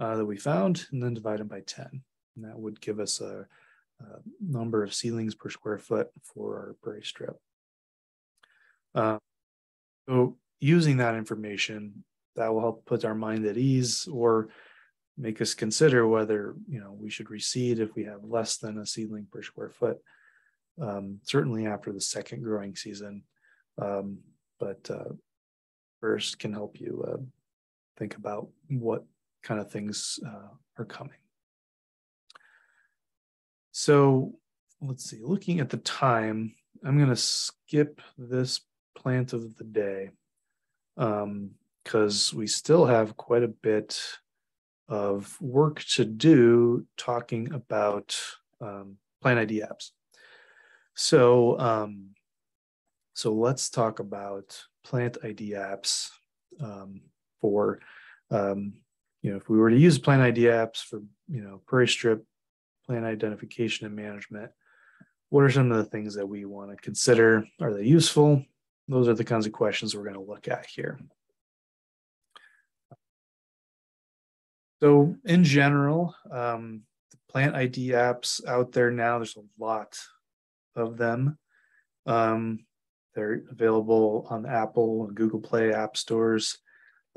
uh, that we found and then divide them by 10. And that would give us a, a number of seedlings per square foot for our prairie strip. Uh, so using that information, that will help put our mind at ease or make us consider whether you know we should reseed if we have less than a seedling per square foot um, certainly after the second growing season. Um, but uh, first can help you uh, think about what kind of things uh, are coming. So let's see, looking at the time, I'm going to skip this plant of the day because um, we still have quite a bit of work to do talking about um, plant ID apps. So, um, so let's talk about plant ID apps um, for, um, you know, if we were to use plant ID apps for, you know, prairie strip plant identification and management, what are some of the things that we want to consider? Are they useful? Those are the kinds of questions we're going to look at here. So in general, um, the plant ID apps out there now, there's a lot of them. Um, they're available on Apple and Google Play app stores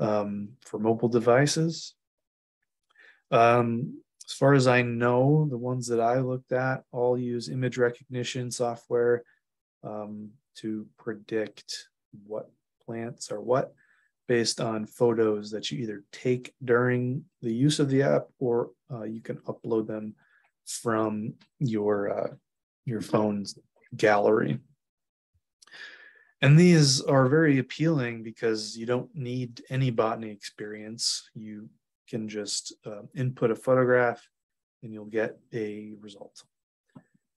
um, for mobile devices. Um, as far as I know, the ones that I looked at all use image recognition software um, to predict what plants are what based on photos that you either take during the use of the app or uh, you can upload them from your uh, your phone's gallery. And these are very appealing because you don't need any botany experience. You can just uh, input a photograph and you'll get a result.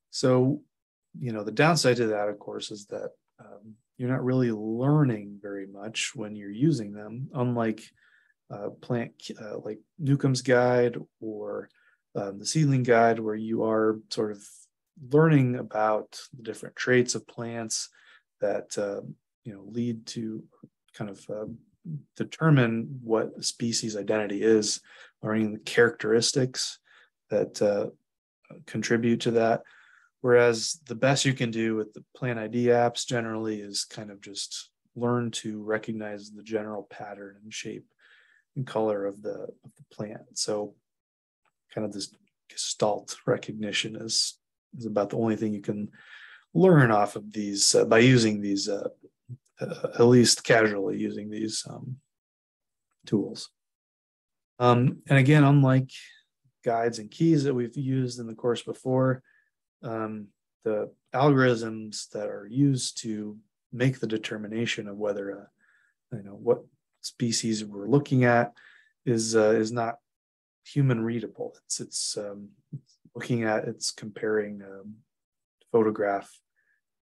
So, you know, the downside to that, of course, is that um, you're not really learning very much when you're using them, unlike uh, plant uh, like Newcomb's Guide or um, the Seedling Guide, where you are sort of learning about the different traits of plants that uh, you know lead to kind of uh, determine what species identity is, learning the characteristics that uh, contribute to that. Whereas the best you can do with the plant ID apps generally is kind of just learn to recognize the general pattern and shape and color of the of the plant. So kind of this gestalt recognition is is about the only thing you can learn off of these uh, by using these, uh, uh, at least casually using these um, tools. Um, and again, unlike guides and keys that we've used in the course before, um, the algorithms that are used to make the determination of whether a, you know what species we're looking at is uh, is not human readable. It's it's um, looking at it's comparing um, photograph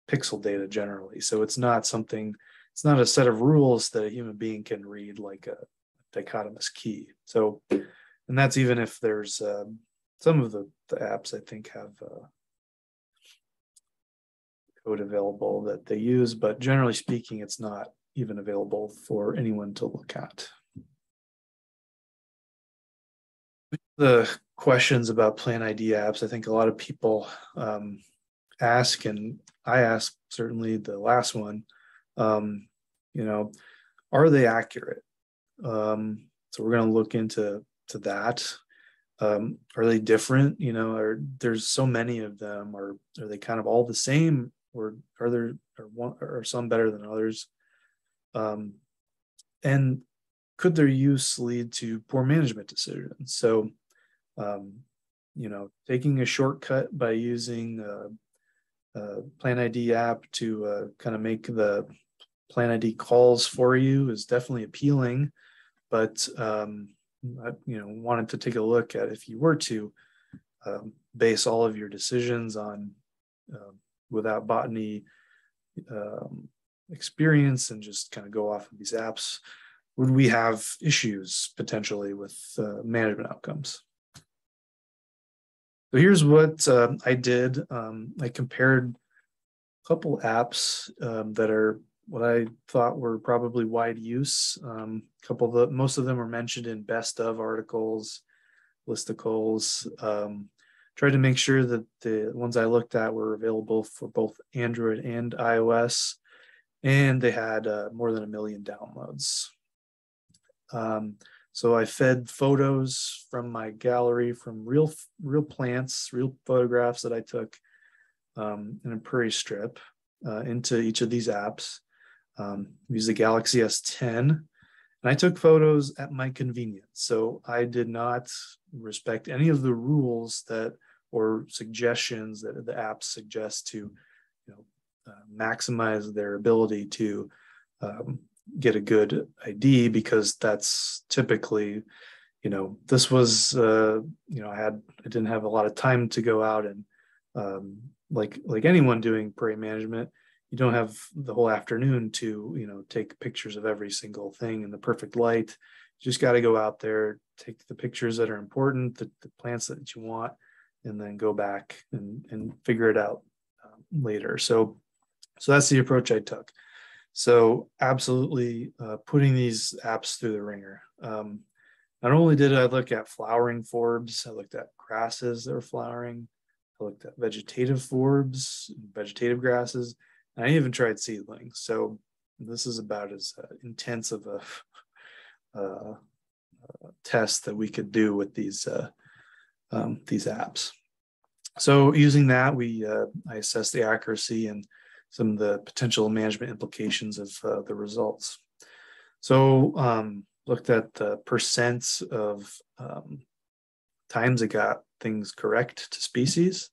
pixel data generally. So it's not something. It's not a set of rules that a human being can read like a dichotomous key. So, and that's even if there's um, some of the, the apps I think have uh, code available that they use, but generally speaking, it's not even available for anyone to look at. The questions about plan ID apps, I think a lot of people um, ask, and I ask certainly the last one, um, you know, are they accurate? Um, so we're going to look into to that. Um, are they different? You know, are there's so many of them, or are they kind of all the same, or are there are one are some better than others? Um, and could their use lead to poor management decisions? So, um, you know, taking a shortcut by using a, a Plant ID app to uh, kind of make the Plan ID calls for you is definitely appealing, but um, I, you know, wanted to take a look at if you were to um, base all of your decisions on uh, without botany um, experience and just kind of go off of these apps, would we have issues potentially with uh, management outcomes? So here's what uh, I did. Um, I compared a couple apps um, that are what I thought were probably wide use. Um, a couple of the, most of them were mentioned in best of articles, listicles. Um, tried to make sure that the ones I looked at were available for both Android and iOS, and they had uh, more than a million downloads. Um, so I fed photos from my gallery from real real plants, real photographs that I took um, in a prairie strip uh, into each of these apps. Um, use the Galaxy S10, and I took photos at my convenience. So I did not respect any of the rules that or suggestions that the apps suggest to, you know, uh, maximize their ability to um, get a good ID because that's typically, you know, this was, uh, you know, I had I didn't have a lot of time to go out and um, like like anyone doing prairie management, you don't have the whole afternoon to you know take pictures of every single thing in the perfect light. You just got to go out there take the pictures that are important the, the, plants that you want and then go back and, and figure it out um, later. So so that's the approach i took. So absolutely uh, putting these apps through the wringer. Um, not only did i look at flowering forbs i looked at grasses that were flowering. I looked at vegetative forbs vegetative grasses I even tried seedlings. So this is about as uh, intense of a uh, uh, test that we could do with these uh, um, these apps. So using that, we uh, I assessed the accuracy and some of the potential management implications of uh, the results. So um, looked at the percents of um, times it got things correct to species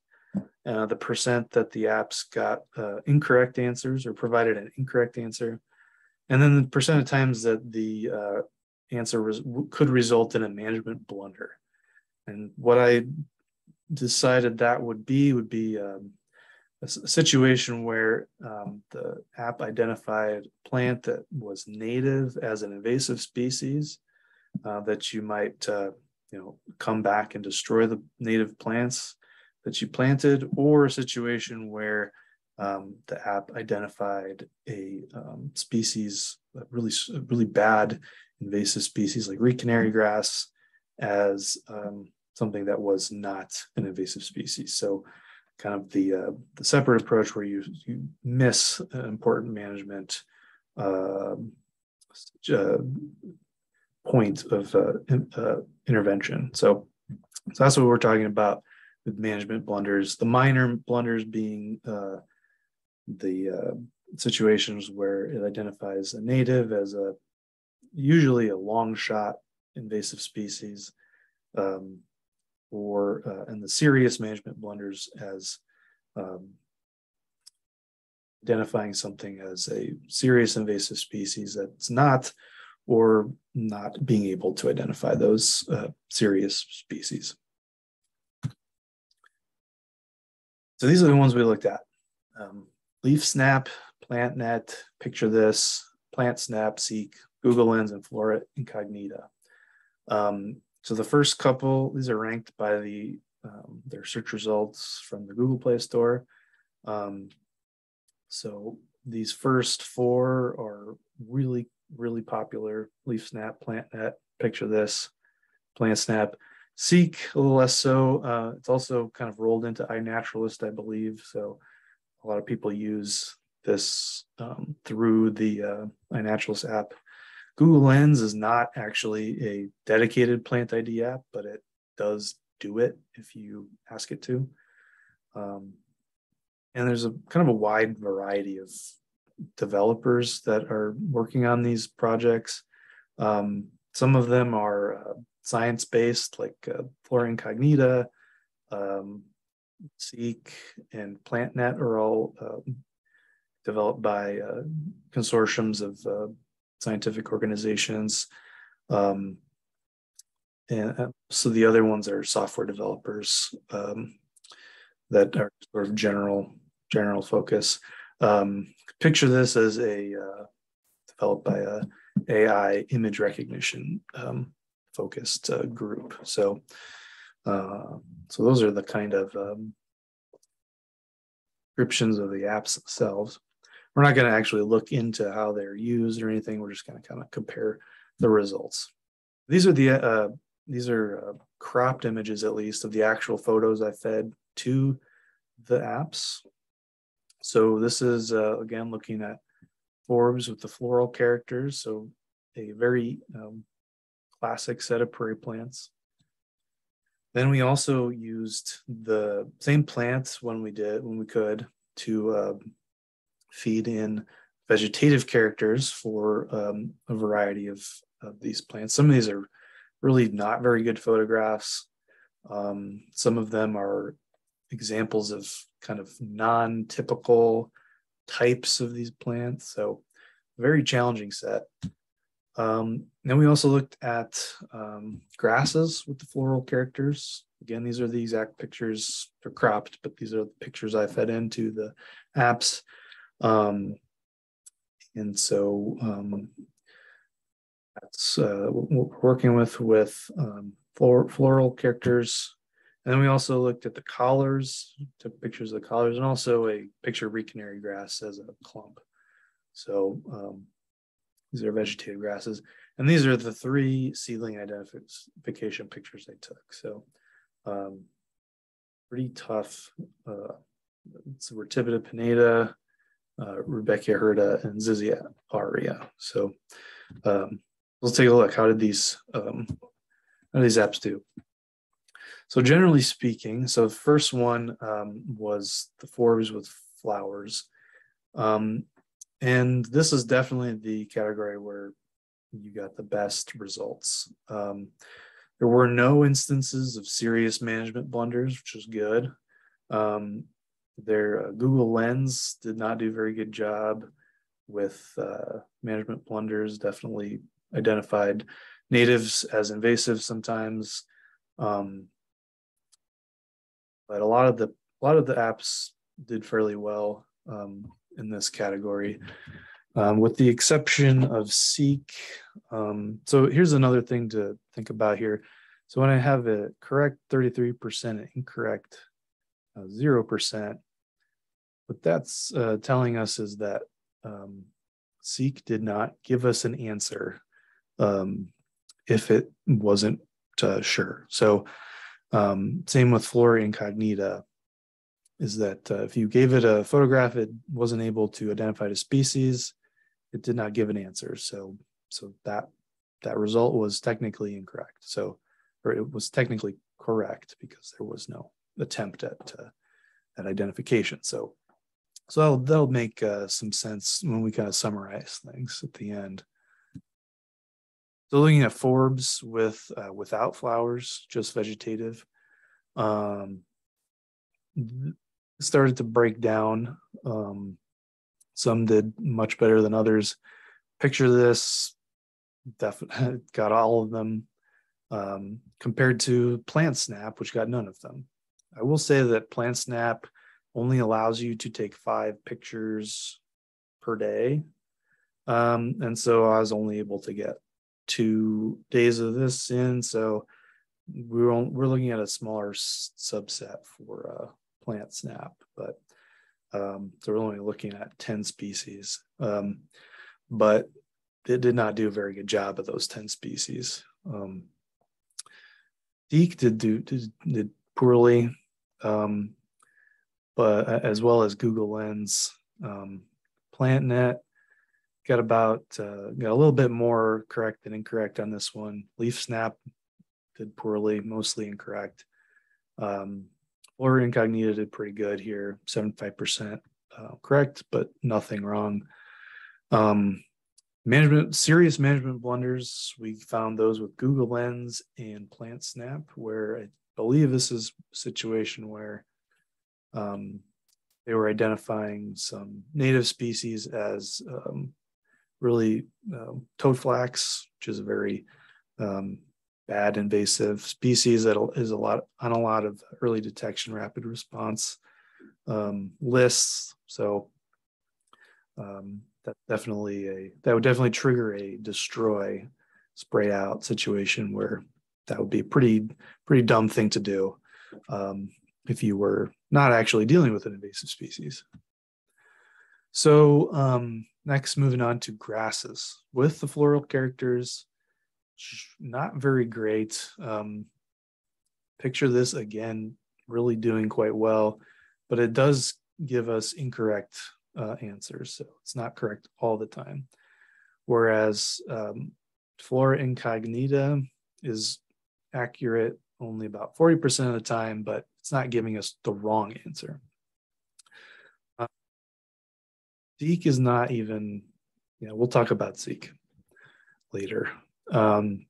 uh, the percent that the apps got uh, incorrect answers or provided an incorrect answer, and then the percent of times that the uh, answer res- could result in a management blunder. And what I decided that would be would be um, a, situation where um, the app identified plant that was native as an invasive species uh, that you might uh, you know come back and destroy the native plants that you planted, or a situation where um, the app identified a um, species, a really, really bad invasive species like reed canary grass, as um, something that was not an invasive species. So, kind of the uh, the separate approach where you you miss important management uh, uh, point of uh, uh, intervention. So, so that's what we're talking about with management blunders. The minor blunders being uh, the uh, situations where it identifies a native as a usually a long shot invasive species, um, or uh, and the serious management blunders as um, identifying something as a serious invasive species that's not, or not being able to identify those uh, serious species. So these are the ones we looked at. Um, Leaf Snap, PlantNet, Picture This, Plant Snap, Seek, Google Lens, and Flora Incognita. Um, so the first couple, these are ranked by the um, their search results from the Google Play Store. Um, so these first four are really, really popular. Leaf Snap, PlantNet, Picture This, Plant Snap. Seek a little less so. Uh, it's also kind of rolled into iNaturalist, I believe. So a lot of people use this um, through the uh, iNaturalist app. Google Lens is not actually a dedicated plant ID app, but it does do it if you ask it to. Um, and there's a kind of a wide variety of developers that are working on these projects. Um, some of them are uh, science based, like uh, Flora Incognita, um, Seek, and PlantNet are all uh, developed by uh, consortiums of uh, scientific organizations. Um, and uh, so the other ones are software developers um, that are sort of general general focus. Um, picture this as a uh, developed by a AI image recognition um, focused uh, group. So, uh, so those are the kind of um, descriptions of the apps themselves. We're not going to actually look into how they're used or anything. We're just going to kind of compare the results. These are the uh, these are uh, cropped images, at least, of the actual photos I fed to the apps. So this is, uh, again, looking at forbs with the floral characters. So a very um, classic set of prairie plants. Then we also used the same plants when we did, when we could, to uh, feed in vegetative characters for um, a variety of, of these plants. Some of these are really not very good photographs. Um, some of them are examples of kind of non-typical types of these plants. So very challenging set. Um, then we also looked at um, grasses with the floral characters. Again, these are the exact pictures. They're cropped, but these are the pictures I fed into the apps. Um, and so um, that's uh, what we're working with with um, floral characters and then we also looked at the collars, took pictures of the collars, and also a picture of canary grass as a clump. So um, these are vegetative grasses. And these are the three seedling identification pictures I took. So um, pretty tough. Uh, it's Ratibida pinnata, uh, Rudbeckia hirta, and Zizia aurea. So um, let's take a look. How did these um, how these apps do? So generally speaking, so the first one um, was the forbs with flowers. Um, and this is definitely the category where you got the best results. Um, there were no instances of serious management blunders, which is good. Um, their uh, Google Lens did not do a very good job with uh, management blunders, definitely identified natives as invasive sometimes. Um, but a lot of the a lot of the apps did fairly well um, in this category, um, with the exception of Seek. Um, so here's another thing to think about here. So when I have a correct 33% and incorrect uh, 0%, what that's uh, telling us is that um, Seek did not give us an answer um, if it wasn't uh, sure. So um, same with Flora Incognita, is that uh, if you gave it a photograph, it wasn't able to identify the species. It did not give an answer. So, so that that result was technically incorrect. So, or it was technically correct because there was no attempt at uh, at identification. So, So that'll, that'll make uh, some sense when we kind of summarize things at the end. So looking at forbs with uh, without flowers, just vegetative, um, started to break down. Um, some did much better than others. Picture this, definitely got all of them um, compared to Plant Snap, which got none of them. I will say that Plant Snap only allows you to take five pictures per day. Um, and so I was only able to get two days of this in. So we're, we're looking at a smaller subset for uh, Plant Snap, but um, so we're only looking at 10 species. Um, but it did not do a very good job of those 10 species. Um, Seek did do did, did poorly, um, but as well as Google Lens, um, PlantNet got about uh, got a little bit more correct than incorrect on this one. Leaf Snap did poorly, mostly incorrect. Um, Flora Incognita did pretty good here, 75% uh, correct, but nothing wrong. Um, Management, serious management blunders. We found those with Google Lens and Plant Snap, where I believe this is a situation where um, they were identifying some native species as um, really um, toad flax, which is a very um, bad invasive species that is a lot on a lot of early detection rapid response um, lists. So um, that definitely a that would definitely trigger a destroy spray out situation where that would be a pretty pretty dumb thing to do um, if you were not actually dealing with an invasive species. So um, next, moving on to grasses with the floral characters, not very great. Um, picture this again, really doing quite well, but it does give us incorrect uh, answers. So it's not correct all the time. Whereas um, flora incognita is accurate only about 40% of the time, but it's not giving us the wrong answer. Uh, Seek is not even, know, we'll talk about Seek later. Um,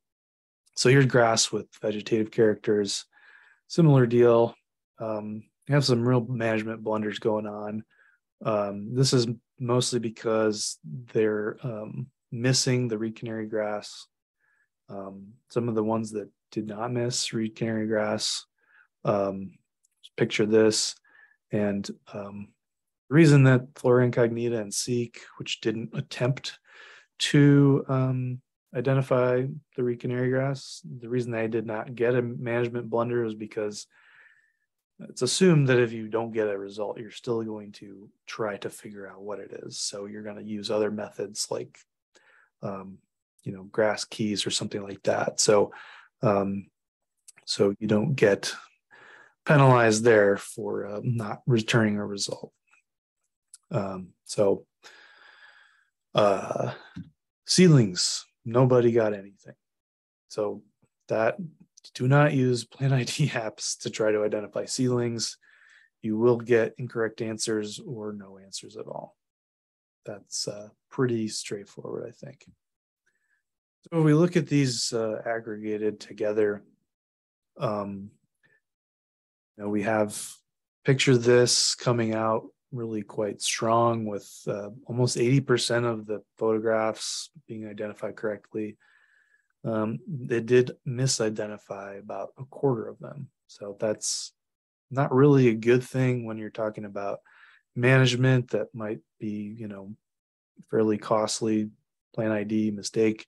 so here's grass with vegetative characters, similar deal. Um, have some real management blunders going on. Um, this is mostly because they're um, missing the reed canary grass. Um, some of the ones that did not miss reed canary grass, um, picture this. And um, the reason that Flora Incognita and Seek, which didn't attempt to um, identify the reed canary grass, the reason they did not get a management blunder was because it's assumed that if you don't get a result, you're still going to try to figure out what it is. So you're going to use other methods like, um, you know, grass keys or something like that. So, um, so you don't get penalized there for uh, not returning a result. Um, so, uh, seedlings, nobody got anything. So that do not use Plant ID apps to try to identify seedlings. You will get incorrect answers or no answers at all. That's uh, pretty straightforward, I think. So if we look at these uh, aggregated together, um, you know, we have picture this coming out really quite strong with uh, almost 80% of the photographs being identified correctly um, they did misidentify about a quarter of them. So that's not really a good thing when you're talking about management that might be, you know, fairly costly Plant ID mistake.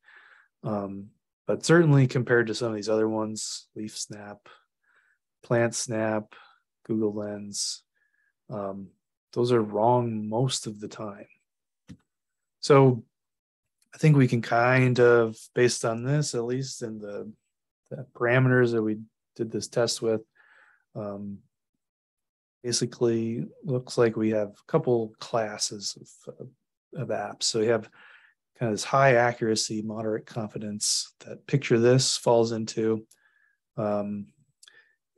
Um, but certainly compared to some of these other ones, Leaf Snap, Plant Snap, Google Lens, um, those are wrong most of the time. So I think we can kind of, based on this, at least in the, the parameters that we did this test with, um, basically looks like we have a couple classes of, of apps. So we have kind of this high accuracy, moderate confidence that picture this falls into. Um,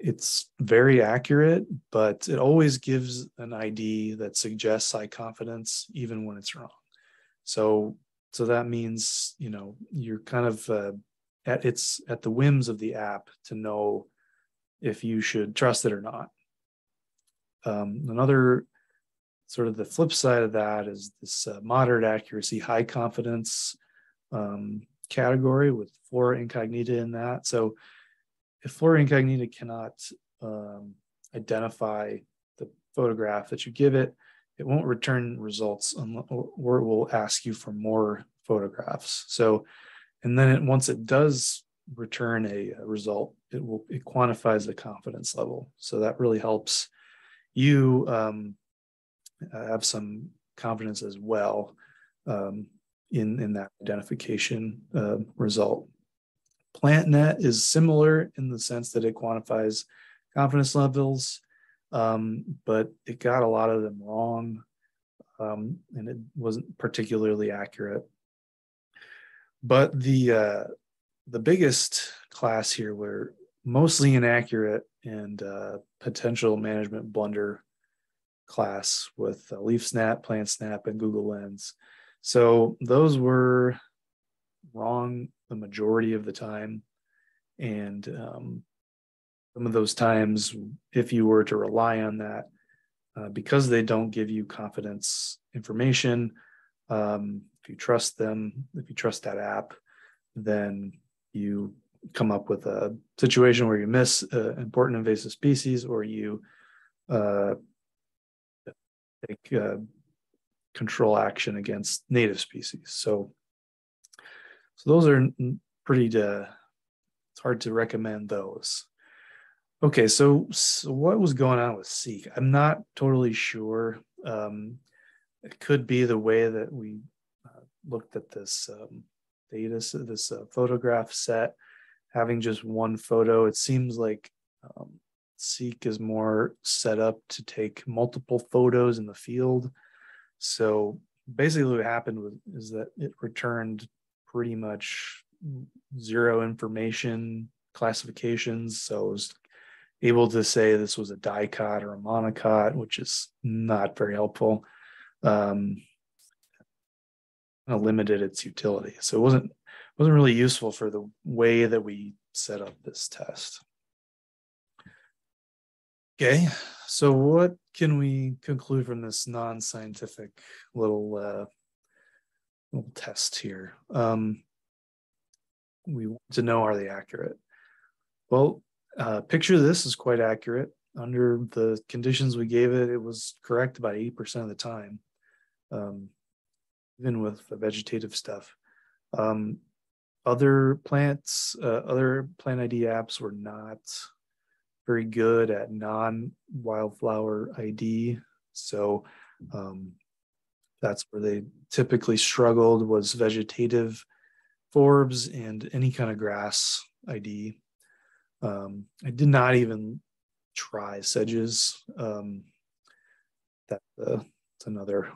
it's very accurate, but it always gives an ID that suggests high confidence, even when it's wrong. So, so that means you know you're kind of uh, at it's at the whims of the app to know if you should trust it or not. Um, another sort of the flip side of that is this uh, moderate accuracy, high confidence um, category with flora incognita in that. So if flora incognita cannot um, identify the photograph that you give it, it won't return results or it will ask you for more photographs. So, and then it, once it does return a, a result, it will it quantifies the confidence level. So that really helps you um, have some confidence as well um, in in that identification uh, result. PlantNet is similar in the sense that it quantifies confidence levels, um, but it got a lot of them wrong, um, and it wasn't particularly accurate. But the uh, the biggest class here were mostly inaccurate and uh, potential management blunder class with uh, LeafSnap, PlantSnap, and Google Lens. So those were wrong the majority of the time. And um, some of those times, if you were to rely on that, uh, because they don't give you confidence information, um, if you trust them, if you trust that app, then you come up with a situation where you miss uh, important invasive species or you uh, take uh, control action against native species. So, so those are pretty. Uh, it's hard to recommend those. Okay, so, so what was going on with Seek? I'm not totally sure. Um, it could be the way that we uh, looked at this um, data, this uh, photograph set, having just one photo. It seems like um, Seek is more set up to take multiple photos in the field. So basically, what happened was, is that it returned pretty much zero information classifications. So I was able to say this was a dicot or a monocot, which is not very helpful. Um, limited its utility. So it wasn't wasn't really useful for the way that we set up this test. Okay, so what can we conclude from this non-scientific little uh, little test here? Um, we want to know are they accurate? Well, uh, picture this is quite accurate. Under the conditions we gave it, it was correct about 80% of the time, um, even with the vegetative stuff. Um, other plants, uh, other plant ID apps were not very good at non wildflower ID. So um, that's where they typically struggled was vegetative forbs and any kind of grass ID. Um, I did not even try sedges. Um, that uh, that's another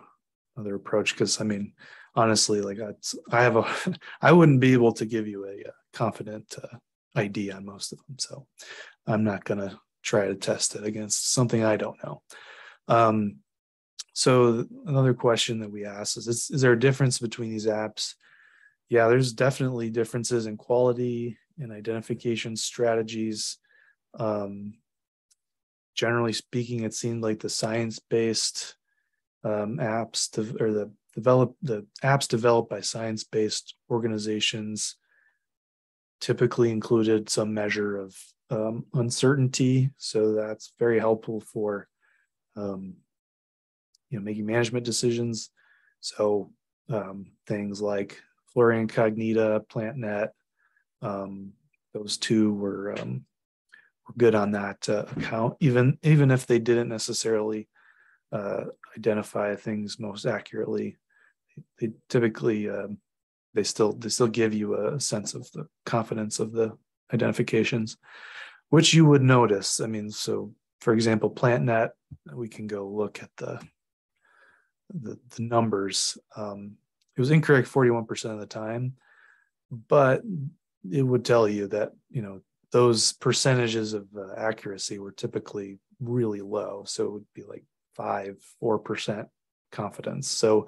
another approach because I mean honestly like I, I have a I wouldn't be able to give you a, a confident uh, ID on most of them. So I'm not going to try to test it against something I don't know. Um, so another question that we ask is, is, is there a difference between these apps? Yeah, there's definitely differences in quality and identification strategies. Um, generally speaking, it seemed like the science-based um, apps to, or the develop the apps developed by science-based organizations typically included some measure of um, uncertainty. So that's very helpful for um, you know making management decisions. So um, things like Flora Incognita, PlantNet, um, those two were um, were good on that uh, account. Even even if they didn't necessarily uh, identify things most accurately, they typically um, they still they still give you a sense of the confidence of the identifications which you would notice i mean so for example plantnet we can go look at the the, the numbers um, it was incorrect 41% of the time but it would tell you that you know those percentages of uh, accuracy were typically really low. So it would be like five, four percent confidence. So,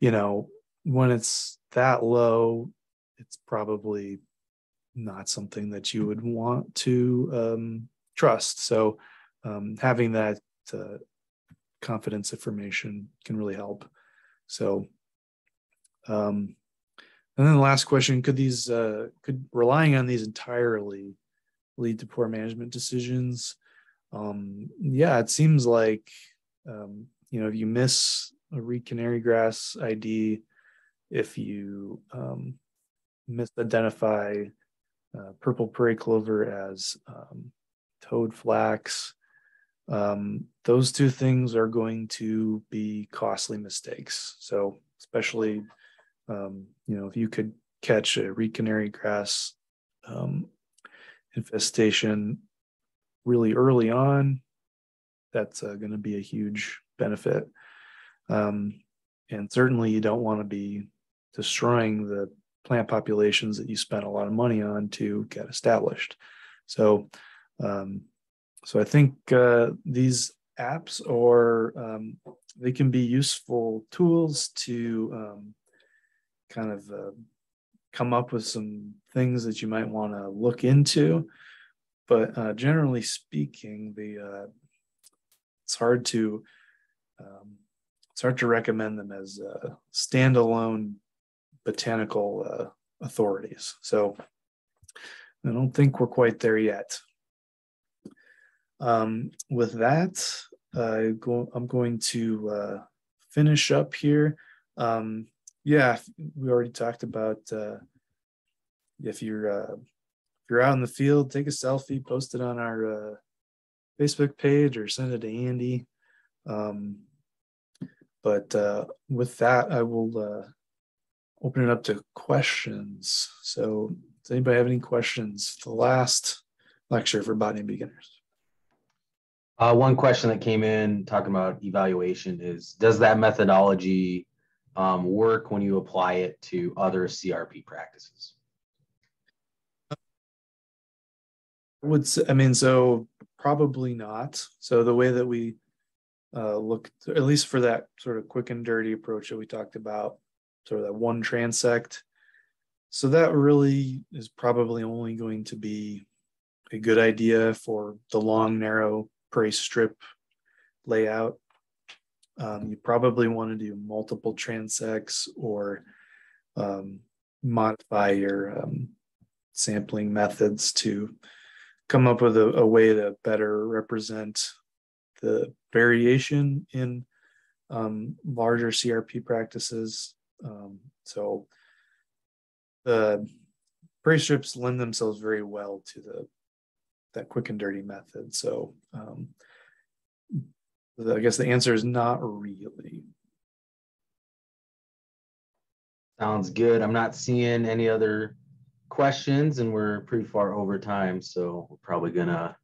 you know, when it's that low, it's probably not something that you would want to um, trust. So, um, having that uh, confidence information can really help. So, um, and then the last question: Could these, uh, could relying on these entirely lead to poor management decisions? Um, yeah, it seems like um, you know if you miss a reed canary grass ID, if you um, misidentify uh, purple prairie clover as um, toad flax, um, those two things are going to be costly mistakes. So especially um, you know if you could catch a reed canary grass um, infestation really early on, that's uh, going to be a huge benefit. Um, and certainly, you don't want to be destroying the plant populations that you spent a lot of money on to get established. So, um, so I think uh, these apps or um, they can be useful tools to um, kind of uh, come up with some things that you might want to look into. But uh, generally speaking, the uh, it's hard to um, it's hard to recommend them as uh, standalone botanical uh, authorities. So I don't think we're quite there yet. Um, with that, uh, go, I'm going to uh, finish up here. Um, yeah, we already talked about uh, if you're uh, if you're out in the field, take a selfie, post it on our uh, Facebook page, or send it to Andy. Um, but uh, with that, I will open it up to questions. So, does anybody have any questions? The last lecture for botany beginners. Uh, one question that came in talking about evaluation is Does that methodology um, work when you apply it to other CRP practices? would say, I mean, so probably not. So the way that we uh, look, at least for that sort of quick and dirty approach that we talked about, sort of that one transect. So that really is probably only going to be a good idea for the long, narrow prairie strip layout. Um, you probably want to do multiple transects or um, modify your um, sampling methods to come up with a, a, way to better represent the variation in um, larger CRP practices. Um, so the prairie strips lend themselves very well to the that quick and dirty method. So um, I guess the answer is not really. Sounds good. I'm not seeing any other questions and we're pretty far over time. So we're probably gonna,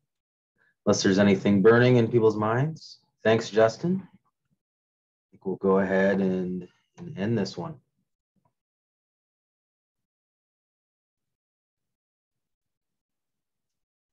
unless there's anything burning in people's minds. Thanks, Justin. I think we'll go ahead and, and end this one.